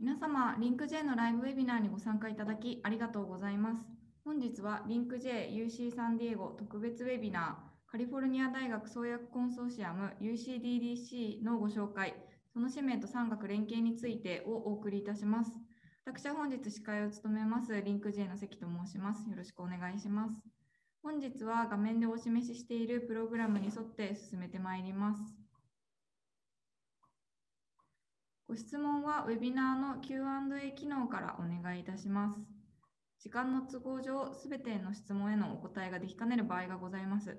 皆様、リンク J のライブウェビナーにご参加いただきありがとうございます。本日はリンク J UC サンディエゴ特別ウェビナー、カリフォルニア大学創薬コンソーシアム UCDDC のご紹介、その使命と産学連携についてをお送りいたします。私は本日司会を務めますリンク J の関と申します。よろしくお願いします。本日は画面でお示ししているプログラムに沿って進めてまいります。ご質問はウェビナーの Q&A 機能からお願いいたします。時間の都合上、すべての質問へのお答えができかねる場合がございます。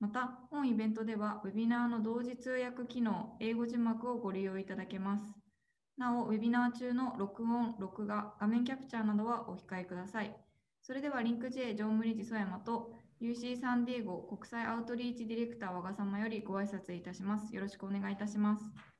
また、本イベントでは、ウェビナーの同時通訳機能、英語字幕をご利用いただけます。なお、ウェビナー中の録音、録画、画面キャプチャーなどはお控えください。それでは、リンク J 常務理事曽山と UC サンディエゴ国際アウトリーチディレクター和賀様よりご挨拶いたします。よろしくお願いいたします。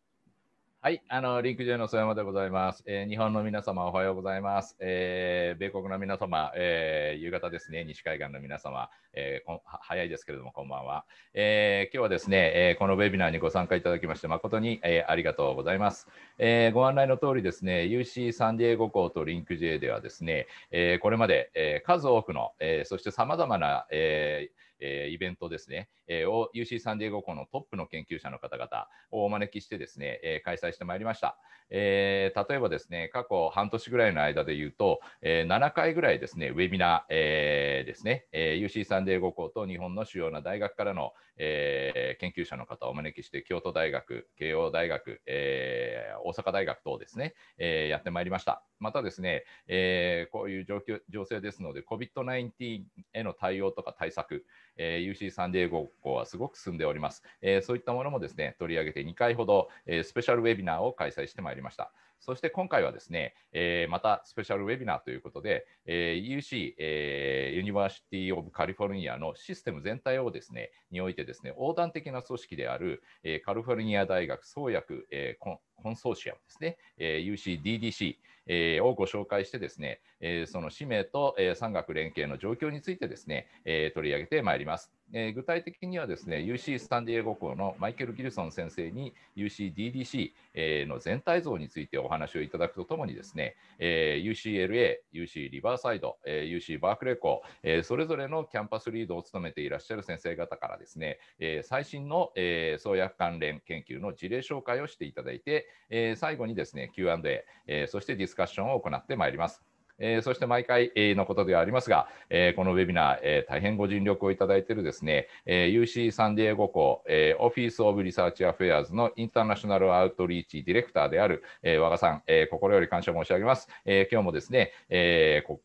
はい、あのリンク J の曽山でございます、えー、日本の皆様おはようございます。えー、米国の皆様、えー、夕方ですね、西海岸の皆様、えー、早いですけれども、こんばんは。えー、今日はですね、えー、このウェビナーにご参加いただきまして、誠に、えー、ありがとうございます。えー、ご案内の通りですね、UC サンディエゴ校とリンク J ではですね、えー、これまで、えー、数多くの、えー、そしてさまざまな、えーえイベントですね、えを UC サンディエゴ校のトップの研究者の方々をお招きしてですね、え開催してまいりました。えー、例えばですね、過去半年ぐらいの間で言うと、えー、7回ぐらいですね、ウェビナー、えー、ですね、えー UC サンディエゴ校と日本の主要な大学からの、え研究者の方をお招きして、京都大学、慶応大学、え大阪大学等ですね、えやってまいりました。またですね、えこういう状況情勢ですので、COVID-19 への対応とか対策、えー、UC サンディエゴ校はすごく進んでおります、えー、そういったものもですね取り上げて2回ほど、えー、スペシャルウェビナーを開催してまいりましたそして今回はですね、えー、またスペシャルウェビナーということで、えー、UC、えー、ユニバーシティ・オブ・カリフォルニアのシステム全体をですね、においてですね、横断的な組織である、えー、カリフォルニア大学創薬、えー、コンコンソーシアムですね、えー、UCDDC、えー、をご紹介してですね、えー、その使命と、えー、産学連携の状況についてですね、えー、取り上げてまいります。えー、具体的にはですね、UC スタンディエゴ校のマイケル・ギルソン先生に UCDDC、えー、の全体像についてお話をいただくとともにですね、えー、UCLA、UC リバーサイド、えー、UC バークレー校、えー、それぞれのキャンパスリードを務めていらっしゃる先生方からですね、えー、最新の、えー、創薬関連研究の事例紹介をしていただいて、えー、最後にですね、Q&A、えー、そしてディスカッションを行ってまいります。えー、そして毎回のことではありますが、えー、このウェビナー、えー、大変ご尽力をいただいているですね、えー、UC サンディエゴ校、えー、オフィス・オブ・リサーチ・アフェアーズのインターナショナル・アウトリーチ・ディレクターである、えー、和賀さん、えー、心より感謝申し上げます。えー、今日もですね、えー、こ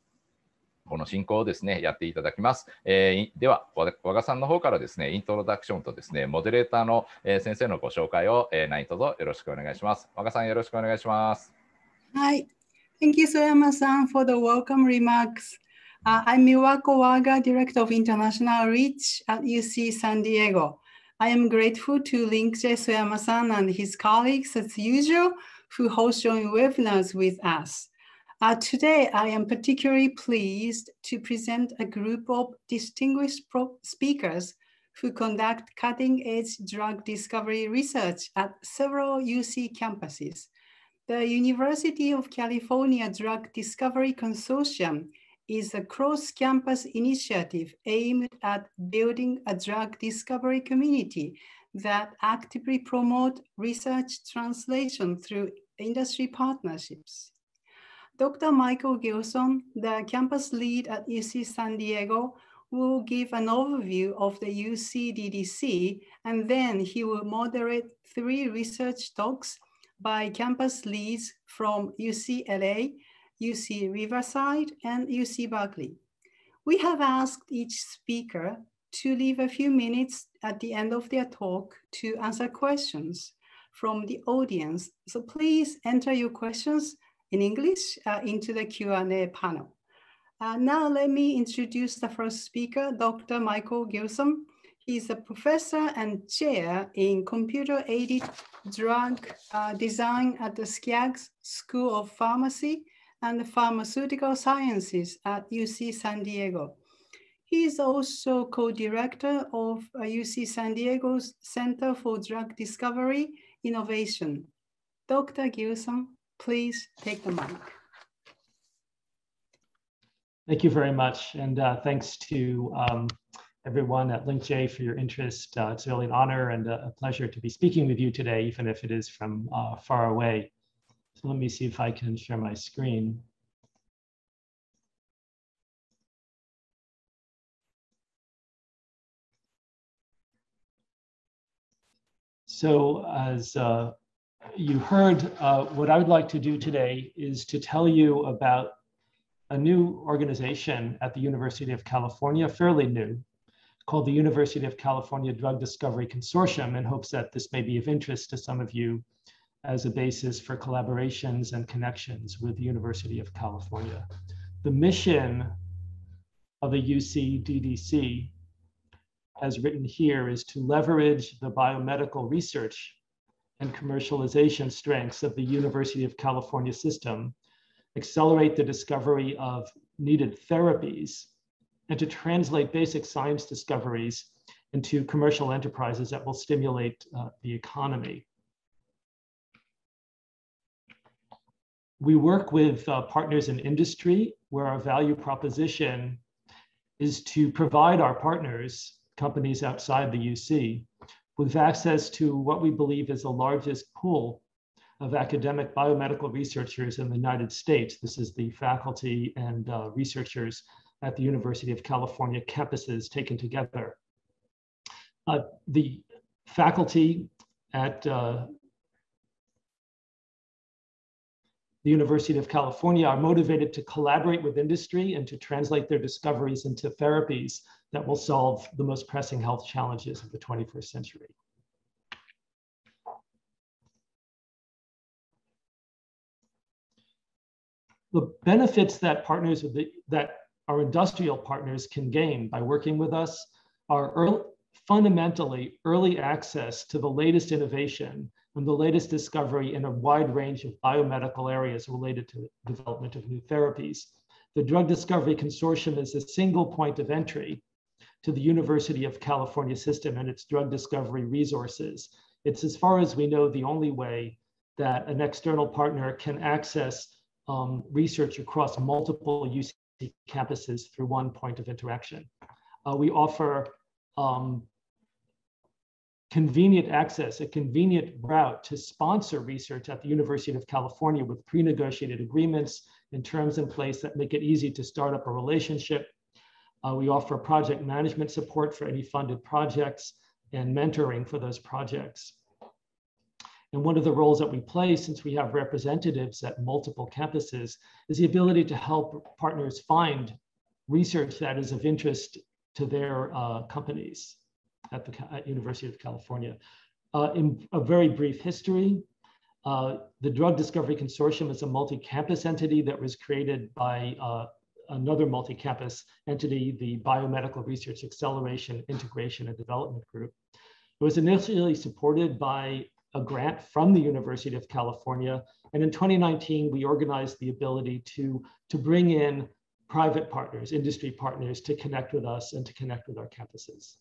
この進行をですね、やっていただきます。えー、では、和賀さんの方からですね、イントロダクションとですね、モデレーターの、えー、先生のご紹介を、えー、何卒よろしくお願いします。和賀さん、よろしくお願いします。はい。Thank you, Soyama-san, for the welcome remarks. Uh, I'm Miwako Waga, Director of International Reach at UC San Diego. I am grateful to Link J. Soyama-san and his colleagues, as usual, who host joint webinars with us. Uh, today, I am particularly pleased to present a group of distinguished speakers who conduct cutting-edge drug discovery research at several UC campuses. The University of California Drug Discovery Consortium is a cross-campus initiative aimed at building a drug discovery community that actively promote research translation through industry partnerships. Dr. Michael Gilson, the campus lead at UC San Diego, will give an overview of the UCDDC, and then he will moderate three research talks by campus leads from UCLA, UC Riverside, and UC Berkeley. We have asked each speaker to leave a few minutes at the end of their talk to answer questions from the audience. So please enter your questions in English uh, into the Q&A panel. Uh, now let me introduce the first speaker, Dr. Michael Gilson. He's a professor and chair in computer-aided drug uh, design at the Skaggs School of Pharmacy and Pharmaceutical Sciences at UC San Diego. He is also co-director of UC uh, San Diego's Center for Drug Discovery Innovation. Dr. Gilson, please take the mic. Thank you very much. And uh, thanks to um, everyone at LinkJ for your interest. Uh, it's really an honor and a, pleasure to be speaking with you today, even if it is from uh, far away. So let me see if I can share my screen. So as uh, you heard, uh, what I would like to do today is to tell you about a new organization at the University of California, fairly new, called the University of California Drug Discovery Consortium in hopes that this may be of interest to some of you as a basis for collaborations and connections with the University of California. The mission of the UC DDC, as written here, is to leverage the biomedical research and commercialization strengths of the University of California system, accelerate the discovery of needed therapies, and to translate basic science discoveries into commercial enterprises that will stimulate uh, the economy. We work with uh, partners in industry where our value proposition is to provide our partners, companies outside the UC, with access to what we believe is the largest pool of academic biomedical researchers in the United States. This is the faculty and uh, researchers at the University of California campuses taken together. Uh, the faculty at uh, the University of California are motivated to collaborate with industry and to translate their discoveries into therapies that will solve the most pressing health challenges of the 21st century. The benefits that partners with the, that our industrial partners can gain by working with us are early, fundamentally early access to the latest innovation and the latest discovery in a wide range of biomedical areas related to the development of new therapies. The Drug Discovery Consortium is a single point of entry to the University of California system and its drug discovery resources. It's, as far as we know, the only way that an external partner can access um, research across multiple UC campuses through one point of interaction. Uh, we offer um, convenient access, a convenient route to sponsor research at the University of California with pre-negotiated agreements and terms in place that make it easy to start up a relationship. Uh, we offer project management support for any funded projects and mentoring for those projects. And one of the roles that we play, since we have representatives at multiple campuses, is the ability to help partners find research that is of interest to their uh, companies at the at University of California. Uh, in a very brief history, uh, the Drug Discovery Consortium is a multi-campus entity that was created by uh, another multi-campus entity, the Biomedical Research Acceleration, Integration, and Development Group. It was initially supported by a grant from the University of California. And in 2019, we organized the ability to, to bring in private partners, industry partners to connect with us and to connect with our campuses.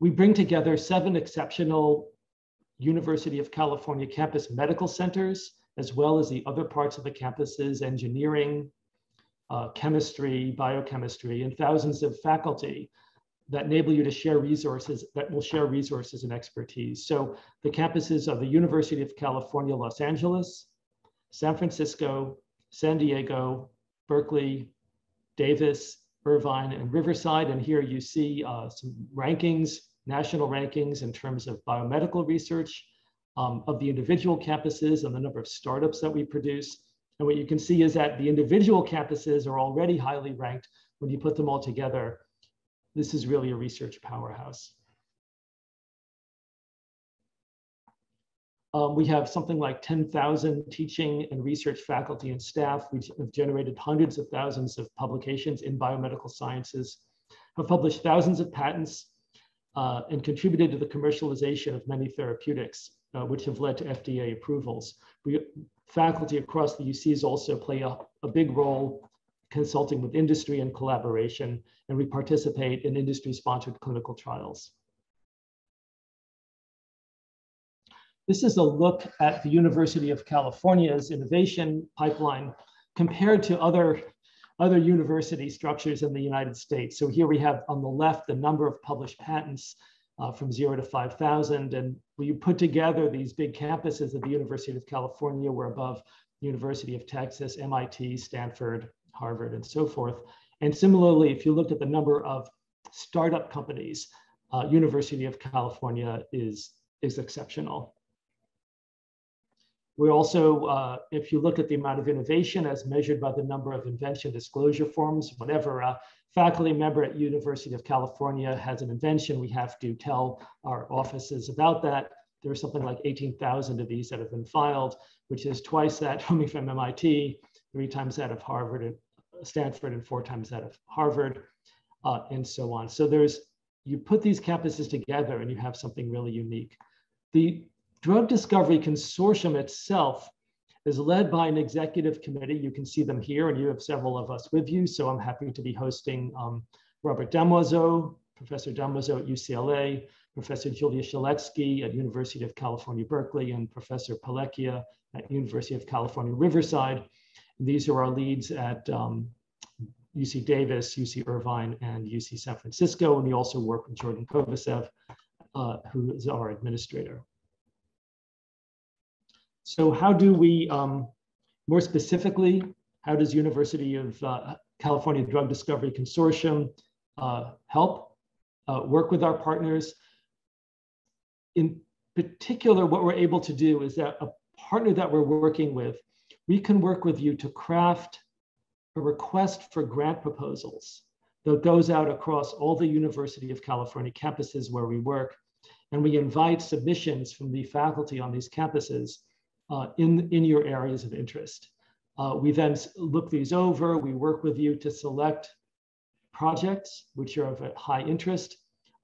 we bring together seven exceptional University of California campus medical centers, as well as the other parts of the campuses, engineering, uh, chemistry, biochemistry, and thousands of faculty that enable you to share resources, that will share resources and expertise. So the campuses of the University of California, Los Angeles, San Francisco, San Diego, Berkeley, Davis, Irvine, and Riverside. And here you see uh, some rankings, national rankings in terms of biomedical research um, of the individual campuses and the number of startups that we produce. And what you can see is that the individual campuses are already highly ranked. When you put them all together, this is really a research powerhouse. Um, we have something like 10,000 teaching and research faculty and staff. We have generated hundreds of thousands of publications in biomedical sciences, have published thousands of patents, uh, and contributed to the commercialization of many therapeutics, uh, which have led to FDA approvals. We, faculty across the UCs also play a, a big role consulting with industry and collaboration, and we participate in industry-sponsored clinical trials. This is a look at the University of California's innovation pipeline compared to other, other university structures in the United States. So here we have on the left the number of published patents uh, from zero to 5,000. And when you put together these big campuses of the University of California, we're above University of Texas, MIT, Stanford, Harvard, and so forth. And similarly, if you looked at the number of startup companies, uh, University of California is, is exceptional. We also, uh, if you look at the amount of innovation as measured by the number of invention disclosure forms, whenever a faculty member at University of California has an invention, we have to tell our offices about that. There's something like 18,000 of these that have been filed, which is twice that coming from MIT, three times that of Harvard and Stanford, and four times that of Harvard, uh, and so on. So there's, you put these campuses together and you have something really unique. The Drug Discovery Consortium itself is led by an executive committee. You can see them here, and you have several of us with you. So I'm happy to be hosting um, Robert Damoiseaux, Professor Damoiseaux at UCLA, Professor Julia Schaletzky at University of California, Berkeley, and Professor Pellecchia at University of California, Riverside. These are our leads at um, UC Davis, UC Irvine, and UC San Francisco. And we also work with Jordan Kovacev, uh, who is our administrator. So how do we, um, more specifically, how does University of uh, California Drug Discovery Consortium uh, help uh, work with our partners? In particular, what we're able to do is that a partner that we're working with, we can work with you to craft a request for grant proposals that goes out across all the University of California campuses where we work. And we invite submissions from the faculty on these campuses uh, in, in your areas of interest. Uh, we then look these over, we work with you to select projects which are of high interest.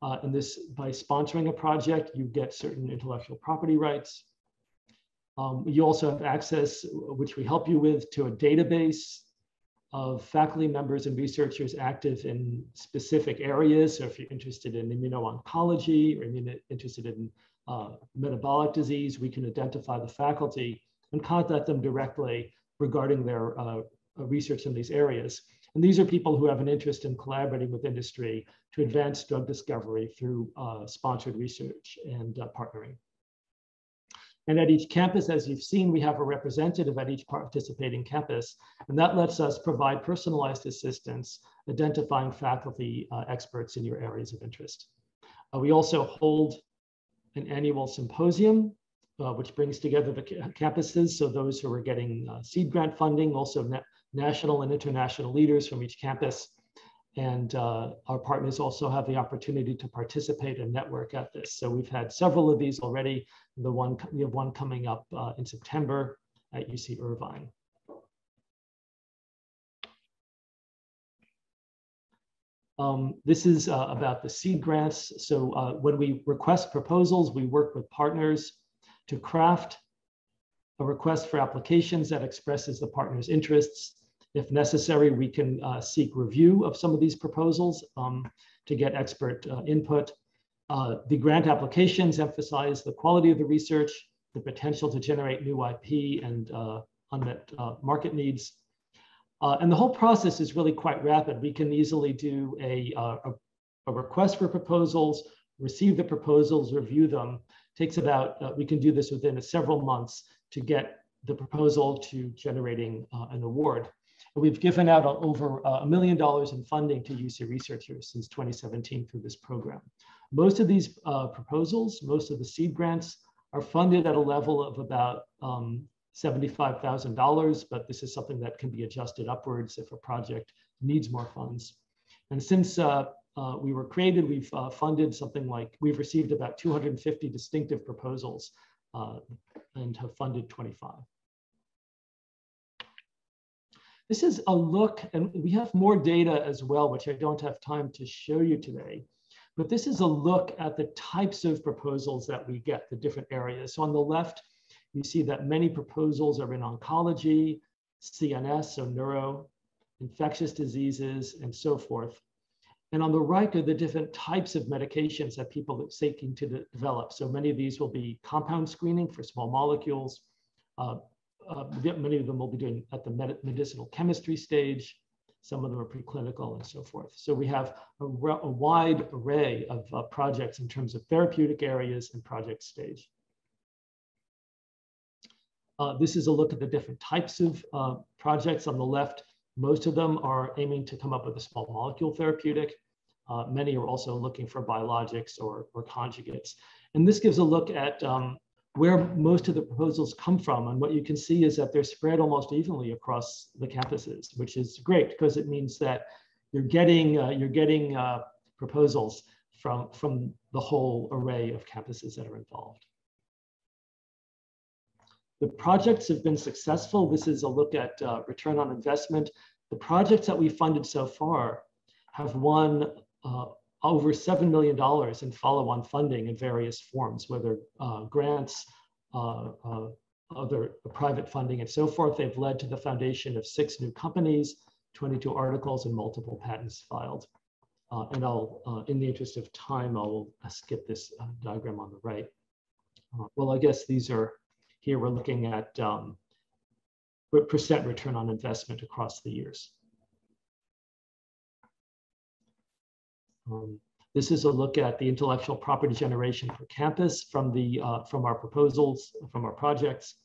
Uh, and this, by sponsoring a project, you get certain intellectual property rights. Um, you also have access, which we help you with, to a database of faculty members and researchers active in specific areas. So if you're interested in immuno-oncology or interested in uh, metabolic disease, we can identify the faculty and contact them directly regarding their uh, uh, research in these areas. And these are people who have an interest in collaborating with industry to advance drug discovery through uh, sponsored research and uh, partnering. And at each campus, as you've seen, we have a representative at each participating campus, and that lets us provide personalized assistance, identifying faculty uh, experts in your areas of interest. Uh, we also hold an annual symposium, uh, which brings together the campuses. So those who are getting uh, seed grant funding, also na national and international leaders from each campus. And uh, our partners also have the opportunity to participate and network at this. So we've had several of these already. The one we have one coming up uh, in September at UC Irvine. Um, this is uh, about the seed grants. So uh, when we request proposals, we work with partners to craft a request for applications that expresses the partner's interests. If necessary, we can uh, seek review of some of these proposals um, to get expert uh, input. Uh, the grant applications emphasize the quality of the research, the potential to generate new IP and unmet market needs, and the whole process is really quite rapid. We can easily do a, a, a, request for proposals, receive the proposals, review them. Takes about, uh, we can do this within several months to get the proposal to generating uh, an award. We've given out over uh, a million dollars in funding to UC researchers since 2017 through this program. Most of these uh, proposals, most of the seed grants are funded at a level of about um, $75,000, but this is something that can be adjusted upwards if a project needs more funds. And since uh, uh, we were created, we've uh, funded something like, we've received about 250 distinctive proposals uh, and have funded 25. This is a look, and we have more data as well, which I don't have time to show you today. But this is a look at the types of proposals that we get, the different areas. So on the left, you see that many proposals are in oncology, CNS, so neuro, infectious diseases, and so forth. and on the right are the different types of medications that people are seeking to de develop. So many of these will be compound screening for small molecules. Uh, uh, many of them will be doing at the med medicinal chemistry stage. Some of them are preclinical and so forth. So we have a, a wide array of uh, projects in terms of therapeutic areas and project stage. Uh, this is a look at the different types of uh, projects on the left. Most of them are aiming to come up with a small molecule therapeutic. Uh, many are also looking for biologics or, or conjugates. And this gives a look at um, where most of the proposals come from. And what you can see is that they're spread almost evenly across the campuses, which is great because it means that you're getting, uh, you're getting uh, proposals from, from the whole array of campuses that are involved. The projects have been successful. This is a look at uh, return on investment. The projects that we funded so far have won uh, over $7 million in follow-on funding in various forms, whether uh, grants, uh, uh, other private funding and so forth. They've led to the foundation of six new companies, 22 articles and multiple patents filed. Uh, and I'll, in the interest of time, I'll skip this diagram on the right. well, I guess these are here we're looking at um, percent return on investment across the years. Um, this is a look at the intellectual property generation for campus from, the, uh, from our proposals, from our projects.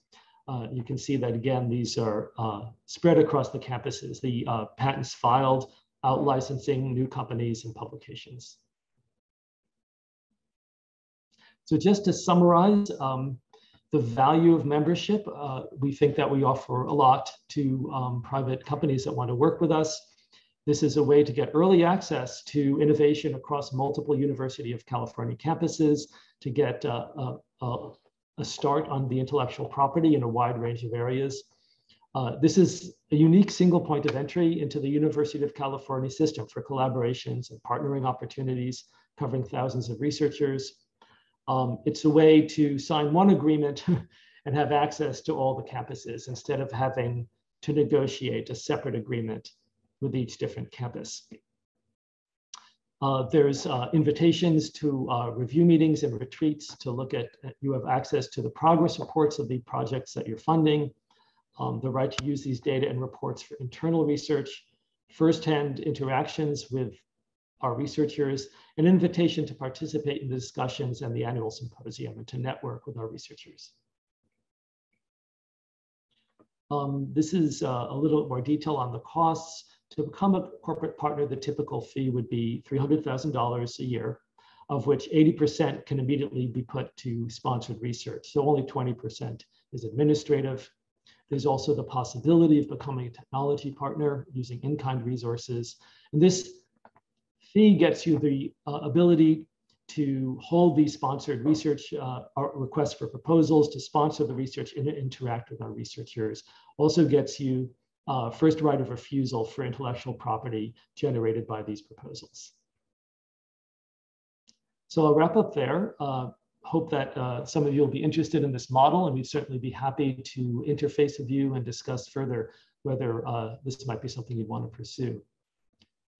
Uh, you can see that again, these are uh, spread across the campuses, the uh, patents filed, out licensing, new companies and publications. So just to summarize, um, the value of membership. Uh, we think that we offer a lot to um, private companies that want to work with us. This is a way to get early access to innovation across multiple University of California campuses, to get uh, a, a, a, start on the intellectual property in a wide range of areas. Uh, this is a unique single point of entry into the University of California system for collaborations and partnering opportunities covering thousands of researchers. Um, it's a way to sign one agreement and have access to all the campuses instead of having to negotiate a separate agreement with each different campus. Uh, there's uh, invitations to uh, review meetings and retreats to look at, you have access to the progress reports of the projects that you're funding, um, the right to use these data and reports for internal research, firsthand interactions with our researchers, an invitation to participate in the discussions and the annual symposium and to network with our researchers. Um, this is uh, a little more detail on the costs. To become a corporate partner, the typical fee would be $300,000 a year, of which 80% can immediately be put to sponsored research. So only 20% is administrative. There's also the possibility of becoming a technology partner using in-kind resources. And this fee gets you the uh, ability to hold these sponsored research uh, requests for proposals, to sponsor the research and interact with our researchers. Also gets you uh, first right of refusal for intellectual property generated by these proposals. So I'll wrap up there. Uh, hope that uh, some of you will be interested in this model and we'd certainly be happy to interface with you and discuss further whether uh, this might be something you'd want to pursue.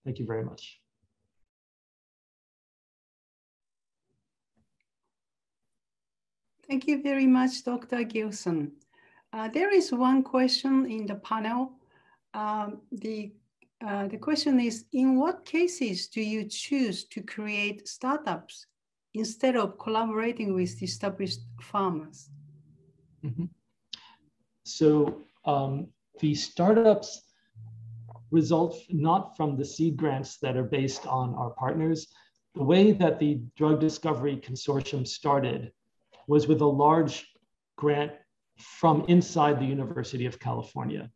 Thank you very much. Thank you very much, Dr. Gilson. Uh, there is one question in the panel. Um, the, uh, the question is, in what cases do you choose to create startups instead of collaborating with established pharmas? Mm -hmm. So um, the startups result not from the seed grants that are based on our partners. The way that the Drug Discovery Consortium started was with a large grant from inside the University of California.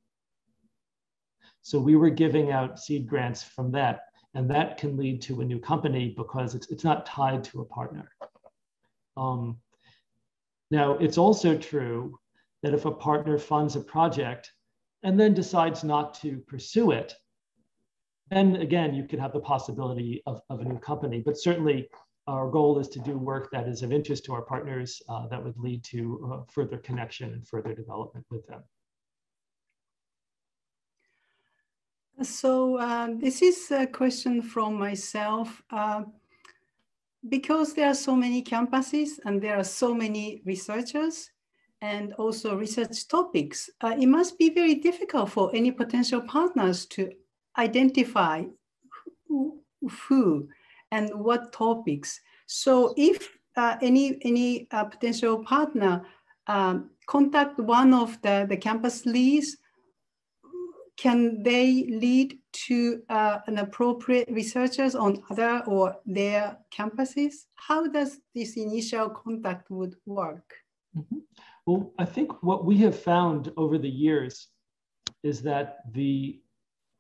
So we were giving out seed grants from that, and that can lead to a new company because it's, it's not tied to a partner. Um, now, it's also true that if a partner funds a project and then decides not to pursue it, then again, you could have the possibility of, of a new company. But certainly, our goal is to do work that is of interest to our partners uh, that would lead to uh, further connection and further development with them. So uh, this is a question from myself. Uh, because there are so many campuses and there are so many researchers and also research topics, uh, it must be very difficult for any potential partners to identify who, who and what topics. So if uh, any any uh, potential partner um, contact one of the, the campus leads can they lead to uh, an appropriate researchers on other or their campuses? How does this initial contact would work? Mm -hmm. Well, I think what we have found over the years is that the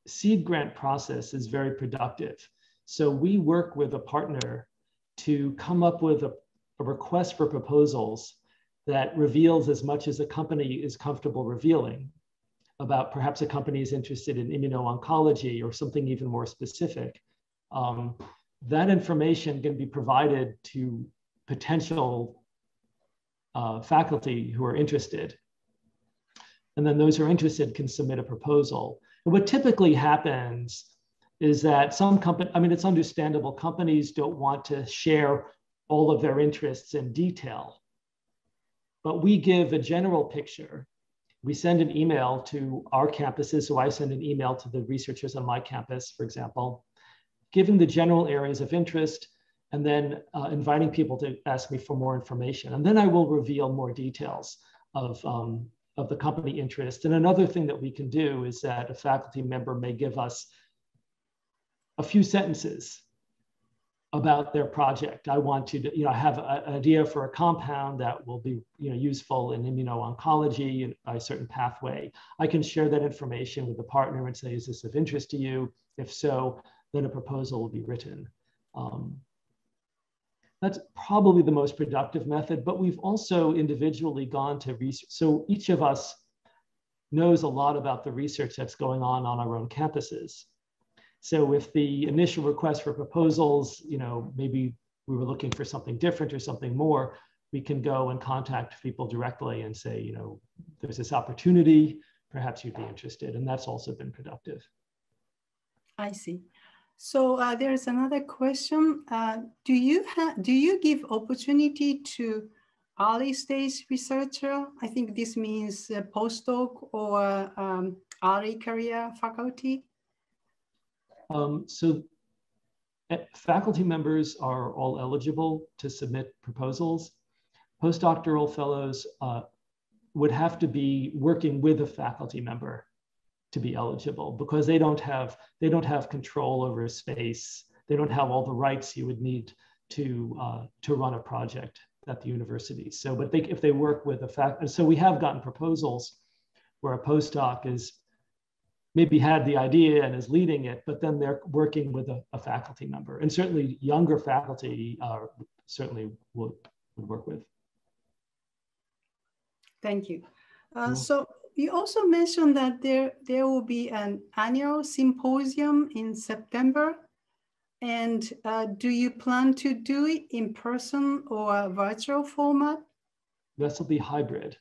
seed grant process is very productive. So we work with a partner to come up with a, a request for proposals that reveals as much as a company is comfortable revealing about perhaps a company is interested in immuno-oncology or something even more specific, um, that information can be provided to potential uh, faculty who are interested. And then those who are interested can submit a proposal. And what typically happens is that some company, I mean, it's understandable, companies don't want to share all of their interests in detail. But we give a general picture we send an email to our campuses. So I send an email to the researchers on my campus, for example, giving the general areas of interest and then uh, inviting people to ask me for more information. And then I will reveal more details of, um, of the company interest. And another thing that we can do is that a faculty member may give us a few sentences about their project. I want to, you know, have a, an idea for a compound that will be, you know, useful in immuno-oncology by a certain pathway. I can share that information with the partner and say, is this of interest to you? If so, then a proposal will be written. Um, that's probably the most productive method, but we've also individually gone to research. So each of us knows a lot about the research that's going on on our own campuses. So if the initial request for proposals, you know, maybe we were looking for something different or something more, we can go and contact people directly and say, you know, there's this opportunity, perhaps you'd be interested. And that's also been productive. I see. So uh, there's another question. Uh, do you do you give opportunity to early stage researcher? I think this means postdoc or um, early career faculty. Um, so eh, faculty members are all eligible to submit proposals. Postdoctoral fellows uh, would have to be working with a faculty member to be eligible because they don't have they don't have control over space. They don't have all the rights you would need to uh, to run a project at the university. So, but they, if they work with a fact, so we have gotten proposals where a postdoc is maybe had the idea and is leading it, but then they're working with a, a faculty member. And certainly younger faculty uh, certainly would, would work with. Thank you. Uh, so you also mentioned that there, there will be an annual symposium in September. And uh, do you plan to do it in person or virtual format? This will be hybrid.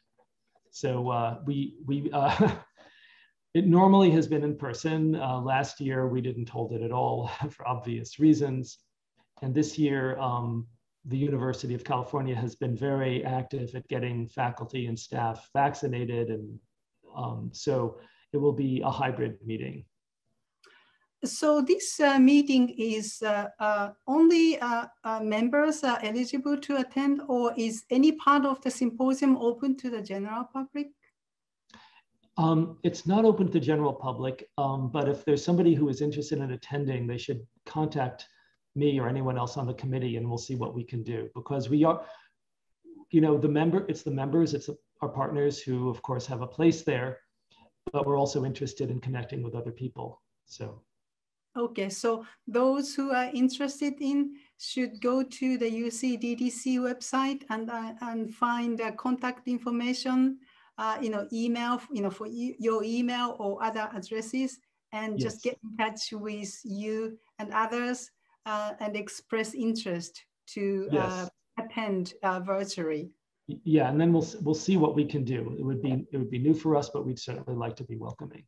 So uh, we, we uh, It normally has been in person. Uh, last year, we didn't hold it at all for obvious reasons. And this year, um, the University of California has been very active at getting faculty and staff vaccinated. And um, so it will be a hybrid meeting. So this uh, meeting is uh, uh, only uh, uh, members are eligible to attend or is any part of the symposium open to the general public? Um, it's not open to the general public, um, but if there's somebody who is interested in attending, they should contact me or anyone else on the committee and we'll see what we can do because we are, you know, the member, it's the members, it's our partners who of course have a place there, but we're also interested in connecting with other people, so. Okay, so those who are interested in should go to the UCDDC website and, uh, and find the contact information uh, you know, email, you know, for e your email or other addresses and yes. just get in touch with you and others uh, and express interest to uh, yes. attend uh, virtually. Yeah, and then we'll we'll see what we can do. It would be it would be new for us, but we'd certainly like to be welcoming.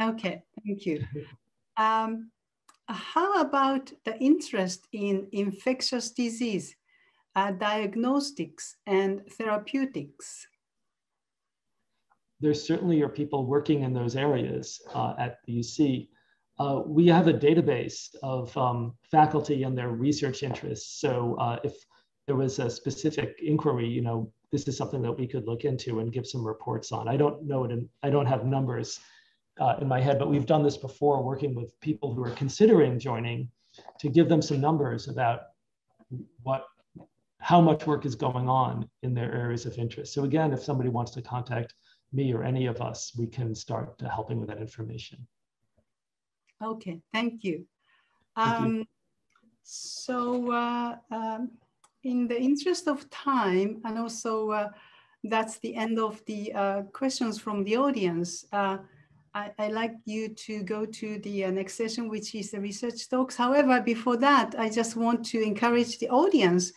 Okay, thank you. Um, how about the interest in infectious disease, uh, diagnostics, and therapeutics? There certainly are people working in those areas uh, at the UC. Uh, we have a database of um, faculty and their research interests. So uh, if there was a specific inquiry, you know, this is something that we could look into and give some reports on. I don't know it, and I don't have numbers uh, in my head, but we've done this before working with people who are considering joining to give them some numbers about what how much work is going on in their areas of interest. So again, if somebody wants to contact me or any of us, we can start uh, helping with that information. Okay, thank you. Thank um, you. So uh, um, in the interest of time, and also uh, that's the end of the uh, questions from the audience, uh, I, I like you to go to the uh, next session, which is the research talks. However, before that, I just want to encourage the audience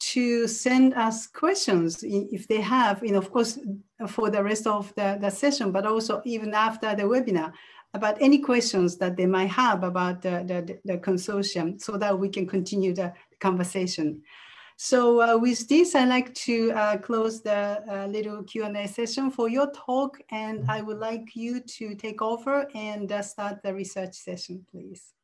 to send us questions if they have, you know, of course, for the rest of the, the session, but also even after the webinar about any questions that they might have about the, the, the consortium so that we can continue the conversation. So uh, with this, I'd like to uh, close the uh, little Q&A session for your talk, and I would like you to take over and uh, start the research session, please.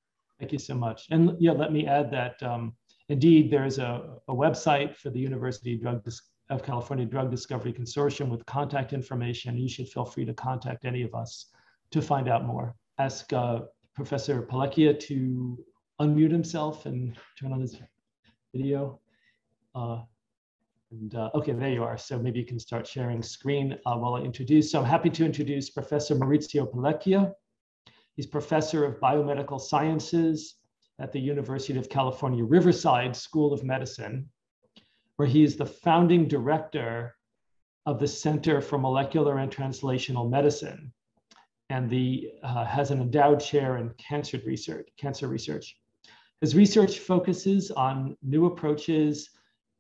Thank you so much. And yeah, let me add that um, indeed there's a, a, website for the University Drug of California Drug Discovery Consortium with contact information. You should feel free to contact any of us to find out more. Ask uh, Professor Pellecchia to unmute himself and turn on his video. Uh, and uh, okay, there you are. So maybe you can start sharing screen uh, while I introduce. So I'm happy to introduce Professor Maurizio Pellecchia. He's professor of biomedical sciences at the University of California, Riverside School of Medicine, where he is the founding director of the Center for Molecular and Translational Medicine, and the uh, has an endowed chair in cancer research. Cancer research. His research focuses on new approaches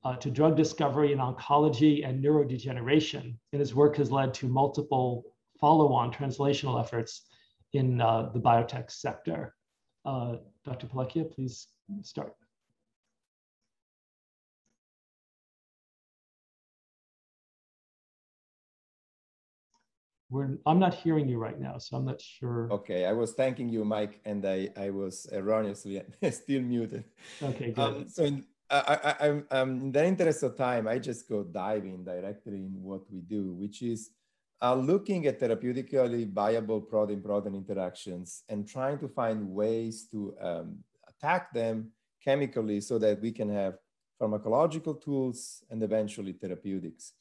uh, to drug discovery in oncology and neurodegeneration. And his work has led to multiple follow-on translational efforts in uh, the biotech sector. Uh, Dr. Pellecchia, please start. We're, I'm not hearing you right now, so I'm not sure. Okay, I was thanking you, Mike, and I, I was erroneously still muted. Okay, good. Um, so in, I, I, I'm, um, in the interest of time, I just go diving directly in what we do, which is uh, looking at therapeutically viable protein-protein interactions and trying to find ways to um, attack them chemically so that we can have pharmacological tools and eventually therapeutics.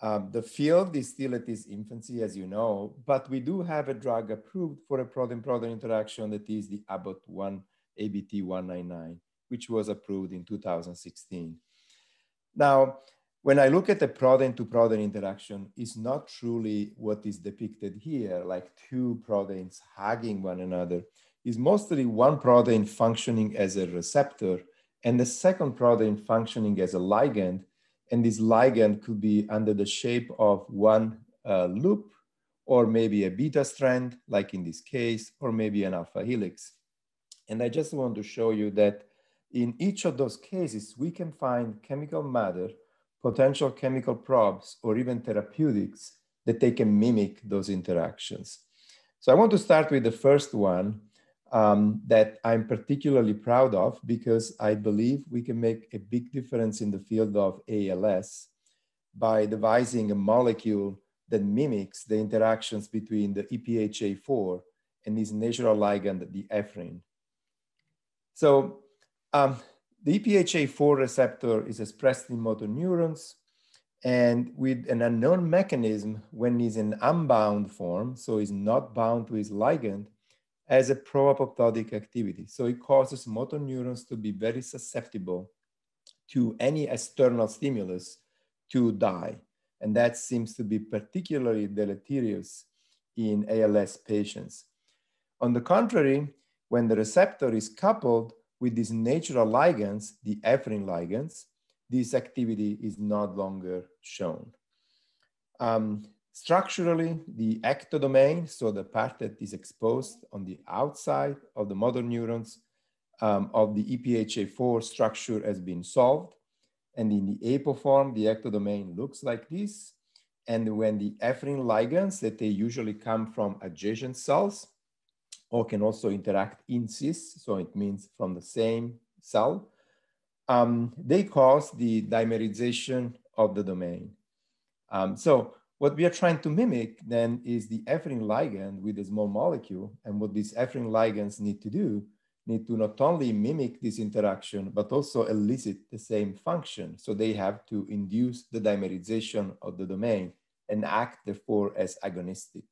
Um, the field is still at its infancy, as you know, but we do have a drug approved for a protein-protein interaction that is the Abbott 1 ABT199 which was approved in 2016. Now, when I look at the protein to protein interaction, it's not truly what is depicted here, like two proteins hugging one another. It's mostly one protein functioning as a receptor and the second protein functioning as a ligand. And this ligand could be under the shape of one uh, loop or maybe a beta strand, like in this case, or maybe an alpha helix. And I just want to show you that in each of those cases, we can find chemical matter, potential chemical probes, or even therapeutics that they can mimic those interactions. So I want to start with the first one um, that I'm particularly proud of because I believe we can make a big difference in the field of ALS by devising a molecule that mimics the interactions between the EphA4 and this natural ligand, the ephrin. So um, the EphA4 receptor is expressed in motor neurons and with an unknown mechanism when it's in unbound form, so it's not bound to its ligand, as a pro-apoptotic activity. So it causes motor neurons to be very susceptible to any external stimulus to die. And that seems to be particularly deleterious in ALS patients. On the contrary, when the receptor is coupled with these natural ligands, the ephrin ligands, this activity is not longer shown. Um, Structurally, the ectodomain, so the part that is exposed on the outside of the motor neurons um, of the EPHA4 structure has been solved. And in the apoform, the ectodomain looks like this. And when the ephrin ligands that they usually come from adjacent cells or can also interact in cis, so it means from the same cell, um, they cause the dimerization of the domain. Um, so what we are trying to mimic then is the ephrin ligand with a small molecule. And what these ephrin ligands need to do, need to not only mimic this interaction, but also elicit the same function. So they have to induce the dimerization of the domain and act therefore as agonistic.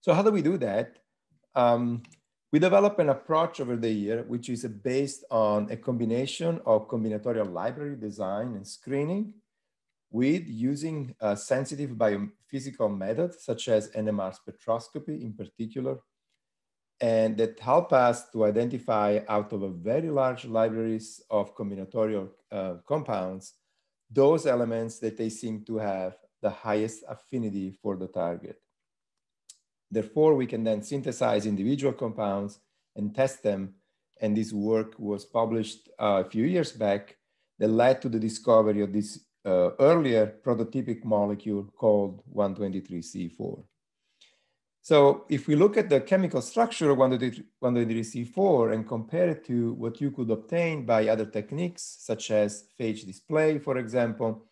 So how do we do that? Um, we develop an approach over the year, which is based on a combination of combinatorial library design and screening with using uh, sensitive biophysical methods such as NMR spectroscopy in particular, and that help us to identify out of a very large libraries of combinatorial uh, compounds, those elements that they seem to have the highest affinity for the target. Therefore, we can then synthesize individual compounds and test them. And this work was published uh, a few years back that led to the discovery of this uh, earlier prototypic molecule called 123C4. So if we look at the chemical structure of 123C4 and compare it to what you could obtain by other techniques, such as phage display, for example,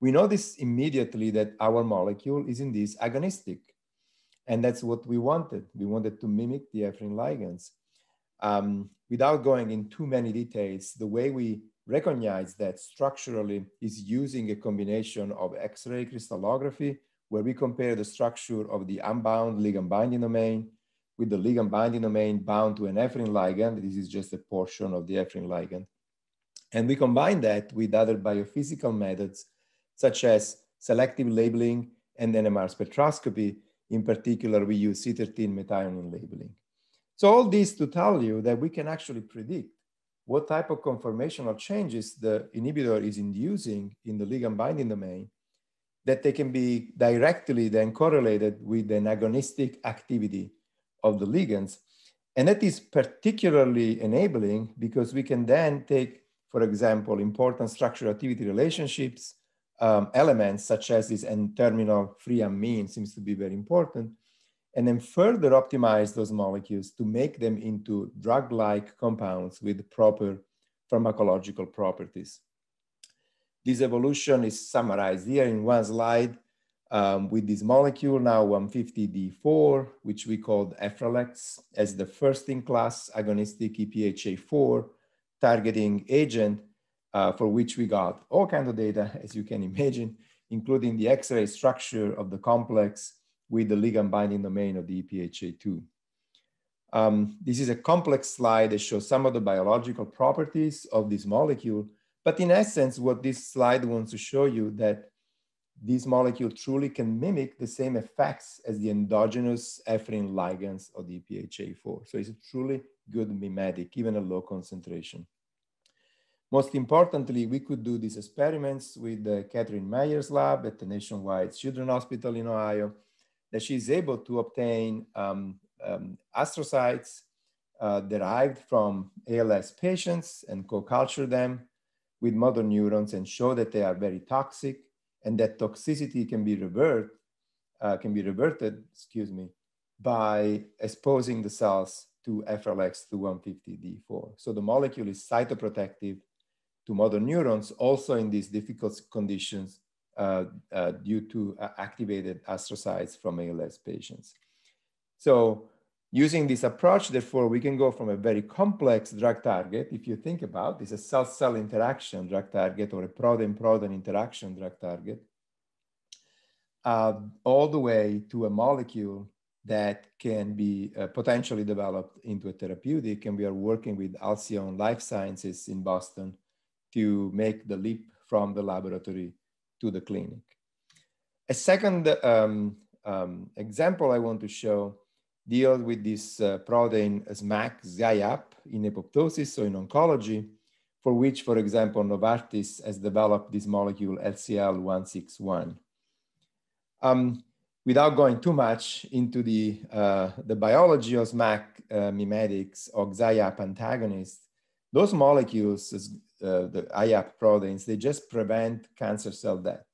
we notice immediately that our molecule is in this agonistic. And that's what we wanted. We wanted to mimic the ephrin ligands. Um, without going in too many details, the way we recognize that structurally is using a combination of X-ray crystallography, where we compare the structure of the unbound ligand binding domain with the ligand binding domain bound to an ephrin ligand. This is just a portion of the ephrin ligand. And we combine that with other biophysical methods, such as selective labeling and NMR spectroscopy. In particular, we use C13 methionine labeling. So all this to tell you that we can actually predict what type of conformational changes the inhibitor is inducing in the ligand binding domain that they can be directly then correlated with an agonistic activity of the ligands. And that is particularly enabling because we can then take, for example, important structure activity relationships, um, elements such as this N-terminal free amine seems to be very important, and then further optimize those molecules to make them into drug-like compounds with proper pharmacological properties. This evolution is summarized here in one slide um, with this molecule now 150D4, which we called Efralex as the first-in-class agonistic EPHA4 targeting agent uh, for which we got all kinds of data, as you can imagine, including the X-ray structure of the complex with the ligand binding domain of the EPHA2. Um, this is a complex slide that shows some of the biological properties of this molecule. But in essence, what this slide wants to show you that this molecule truly can mimic the same effects as the endogenous ephrin ligands of the EPHA4. So it's a truly good mimetic, even at low concentration. Most importantly, we could do these experiments with uh, Catherine Meyer's lab at the Nationwide Children's Hospital in Ohio that she's able to obtain um, um, astrocytes uh, derived from ALS patients and co-culture them with motor neurons and show that they are very toxic and that toxicity can be reverted, uh, can be reverted, excuse me, by exposing the cells to flx-150d4. So the molecule is cytoprotective to motor neurons also in these difficult conditions uh, uh, due to uh, activated astrocytes from ALS patients. So using this approach, therefore, we can go from a very complex drug target, if you think about this, a cell-cell interaction drug target or a protein-protein interaction drug target, uh, all the way to a molecule that can be uh, potentially developed into a therapeutic. And we are working with Alcyone Life Sciences in Boston to make the leap from the laboratory to the clinic. A second um, um, example I want to show deals with this uh, protein SMAC ZIAP in apoptosis, so in oncology, for which, for example, Novartis has developed this molecule LCL161. Um, without going too much into the, uh, the biology of SMAC uh, mimetics or XIAP antagonists, those molecules, uh, the IAP proteins, they just prevent cancer cell death.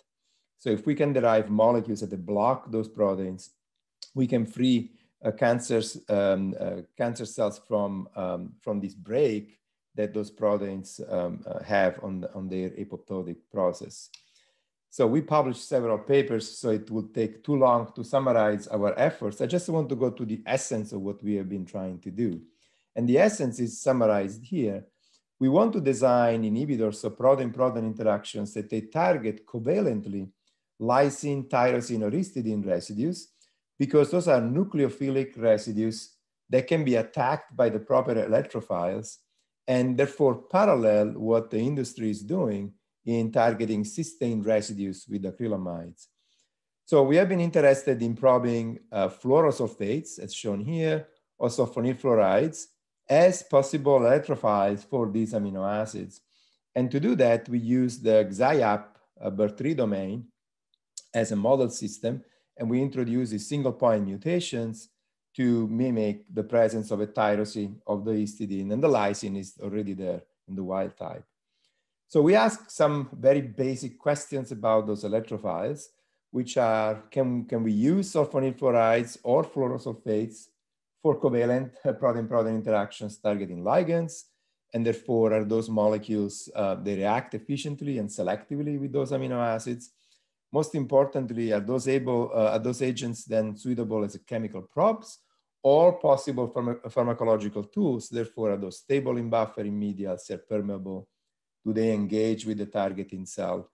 So if we can derive molecules that block those proteins, we can free uh, cancers, um, uh, cancer cells from, um, from this break that those proteins um, uh, have on, the, on their apoptotic process. So we published several papers, so it would take too long to summarize our efforts. I just want to go to the essence of what we have been trying to do. And the essence is summarized here. We want to design inhibitors of protein-protein interactions that they target covalently lysine, tyrosine, or histidine residues, because those are nucleophilic residues that can be attacked by the proper electrophiles and therefore parallel what the industry is doing in targeting cysteine residues with acrylamides. So we have been interested in probing uh, fluorosulfates, as shown here, or sulfonyl fluorides, as possible electrophiles for these amino acids. And to do that, we use the XIAP uh, BER3 domain as a model system, and we introduce these single point mutations to mimic the presence of a tyrosine of the histidine, and the lysine is already there in the wild type. So we ask some very basic questions about those electrophiles, which are, can, can we use sulfonyl fluorides or fluorosulfates for covalent protein-protein interactions targeting ligands? And therefore, are those molecules, uh, they react efficiently and selectively with those amino acids? Most importantly, are those, able, uh, are those agents then suitable as chemical probes or possible pharma pharmacological tools? Therefore, are those stable in buffering medials, are permeable do they engage with the targeting cell?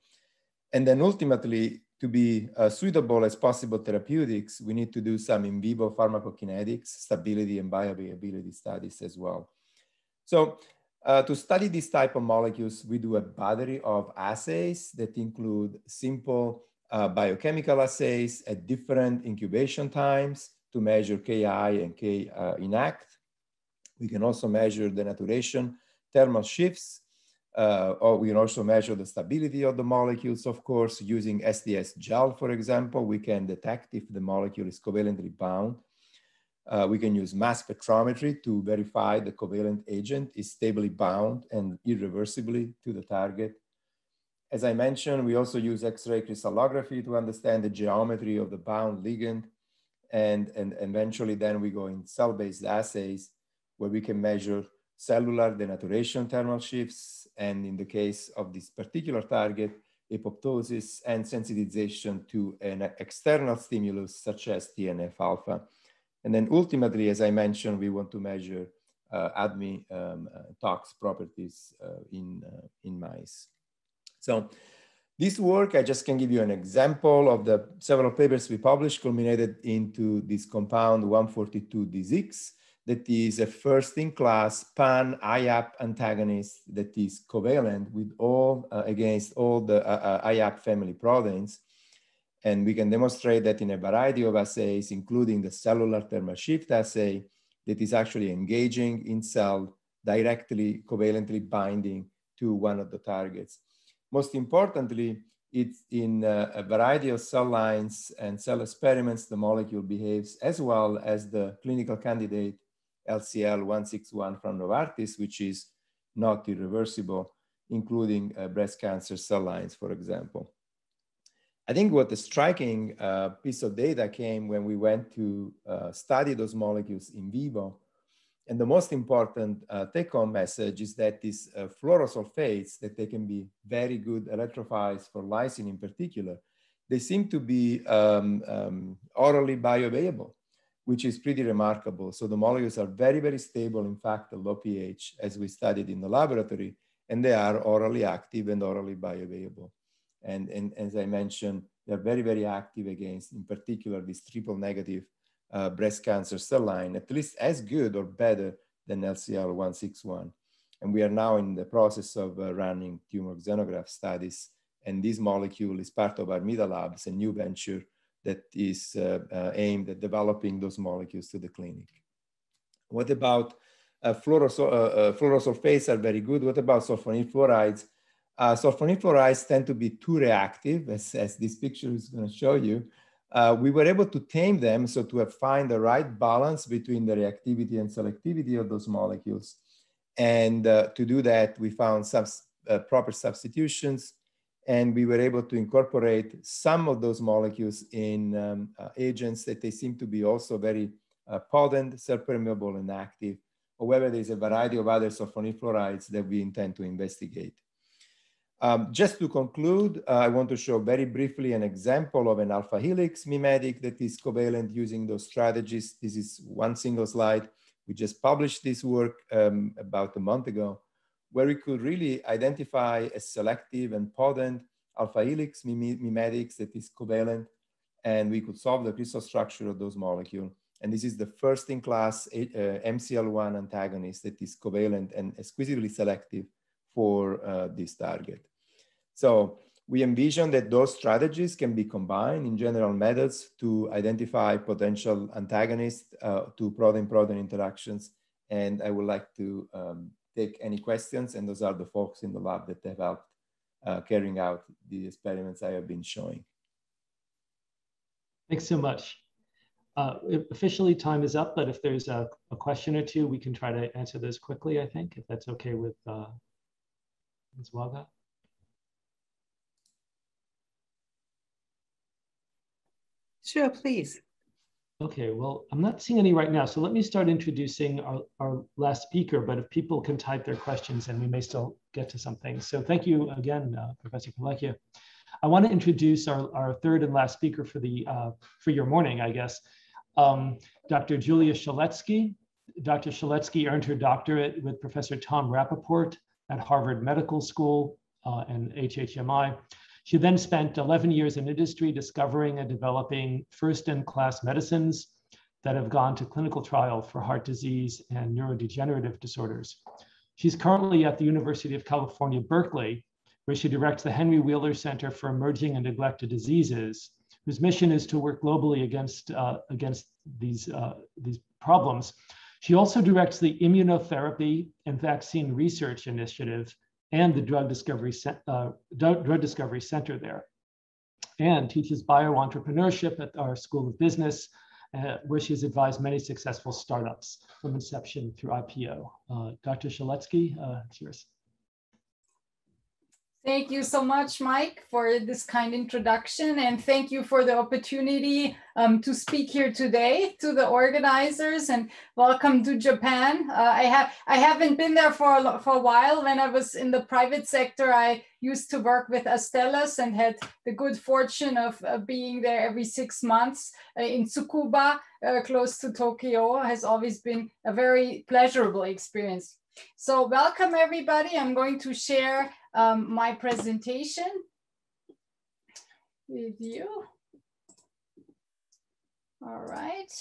And then ultimately, to be uh, suitable as possible therapeutics, we need to do some in vivo pharmacokinetics, stability and bioavailability studies as well. So uh, to study this type of molecules, we do a battery of assays that include simple uh, biochemical assays at different incubation times to measure Ki and K uh, inact. We can also measure denaturation, thermal shifts, uh, or we can also measure the stability of the molecules, of course, using SDS gel, for example, we can detect if the molecule is covalently bound. Uh, we can use mass spectrometry to verify the covalent agent is stably bound and irreversibly to the target. As I mentioned, we also use X-ray crystallography to understand the geometry of the bound ligand. And, and eventually then we go in cell-based assays where we can measure cellular denaturation thermal shifts, and in the case of this particular target, apoptosis and sensitization to an external stimulus such as TNF-alpha. And then ultimately, as I mentioned, we want to measure uh, ADME um, uh, tox properties uh, in, uh, in mice. So this work, I just can give you an example of the several papers we published culminated into this compound 142D6 that is a first-in-class pan-IAP antagonist that is covalent with all uh, against all the uh, uh IAP family proteins. And we can demonstrate that in a variety of assays, including the cellular thermal shift assay, that is actually engaging in cell directly covalently binding to one of the targets. Most importantly, it's in uh, a variety of cell lines and cell experiments, the molecule behaves as well as the clinical candidate LCL 161 from Novartis, which is not irreversible, including uh, breast cancer cell lines, for example. I think what the striking uh, piece of data came when we went to uh, study those molecules in vivo. And the most important uh, take-home message is that these uh, fluorosulfates, that they can be very good electrophiles for lysine in particular, they seem to be um, um, orally bioavailable which is pretty remarkable. So the molecules are very, very stable, in fact, at low pH, as we studied in the laboratory, and they are orally active and orally bioavailable. And, and as I mentioned, they're very, very active against, in particular, this triple negative uh, breast cancer cell line, at least as good or better than LCL161. And we are now in the process of uh, running tumor xenograft studies. And this molecule is part of our Media Labs, a new venture that is uh, uh, aimed at developing those molecules to the clinic. What about uh, fluorosulfates are very good. What about sulfonyl fluorides? Uh, fluorides tend to be too reactive, as, as this picture is going to show you. uh, we were able to tame them so to find the right balance between the reactivity and selectivity of those molecules. And uh, to do that, we found uh, proper substitutions and we were able to incorporate some of those molecules in um, uh, agents that they seem to be also very uh, potent, self-permeable and active. However, there's a variety of other sulfonyl fluorides that we intend to investigate. Um, just to conclude, uh, I want to show very briefly an example of an alpha helix mimetic that is covalent using those strategies. This is one single slide. We just published this work um, about a month ago, where we could really identify a selective and potent alpha helix mimetics that is covalent, and we could solve the crystal structure of those molecules. And this is the first in class uh, MCL1 antagonist that is covalent and exquisitely selective for uh, this target. So we envision that those strategies can be combined in general methods to identify potential antagonists uh, to protein-protein interactions. And I would like to um, take any questions, and those are the folks in the lab that have helped uh, carrying out the experiments I have been showing. Thanks so much. Uh, officially, time is up, but if there's a, a, question or two, we can try to answer those quickly, I think, if that's okay with uh, Ms. Waga. Sure, please. Okay, well, I'm not seeing any right now. So let me start introducing our, our last speaker, but if people can type their questions and we may still get to something. So thank you again, uh, Professor Kalecki. I want to introduce our, our third and last speaker for the uh, for your morning, I guess, um, Dr. Julia Shaletsky. Dr. Shaletsky earned her doctorate with Professor Tom Rappaport at Harvard Medical School uh, and HHMI. She then spent 11 years in industry discovering and developing first-in-class medicines that have gone to clinical trial for heart disease and neurodegenerative disorders. She's currently at the University of California, Berkeley, where she directs the Henry Wheeler Center for Emerging and Neglected Diseases, whose mission is to work globally against, uh, against these, uh, these problems. She also directs the Immunotherapy and Vaccine Research Initiative and the Drug Discovery, uh, Drug Discovery Center there, and teaches bioentrepreneurship at our School of Business, uh, where she's advised many successful startups from inception through IPO. Uh, Dr. Shaletsky, uh, it's yours. Thank you so much, Mike, for this kind introduction. And thank you for the opportunity um, to speak here today to the organizers and welcome to Japan. Uh, I, have, I haven't been there for a, for a while. When I was in the private sector, I used to work with Astellas and had the good fortune of uh, being there every six months uh, in Tsukuba, uh, close to Tokyo. Has always been a very pleasurable experience. So welcome everybody. I'm going to share um, my presentation with you. All right.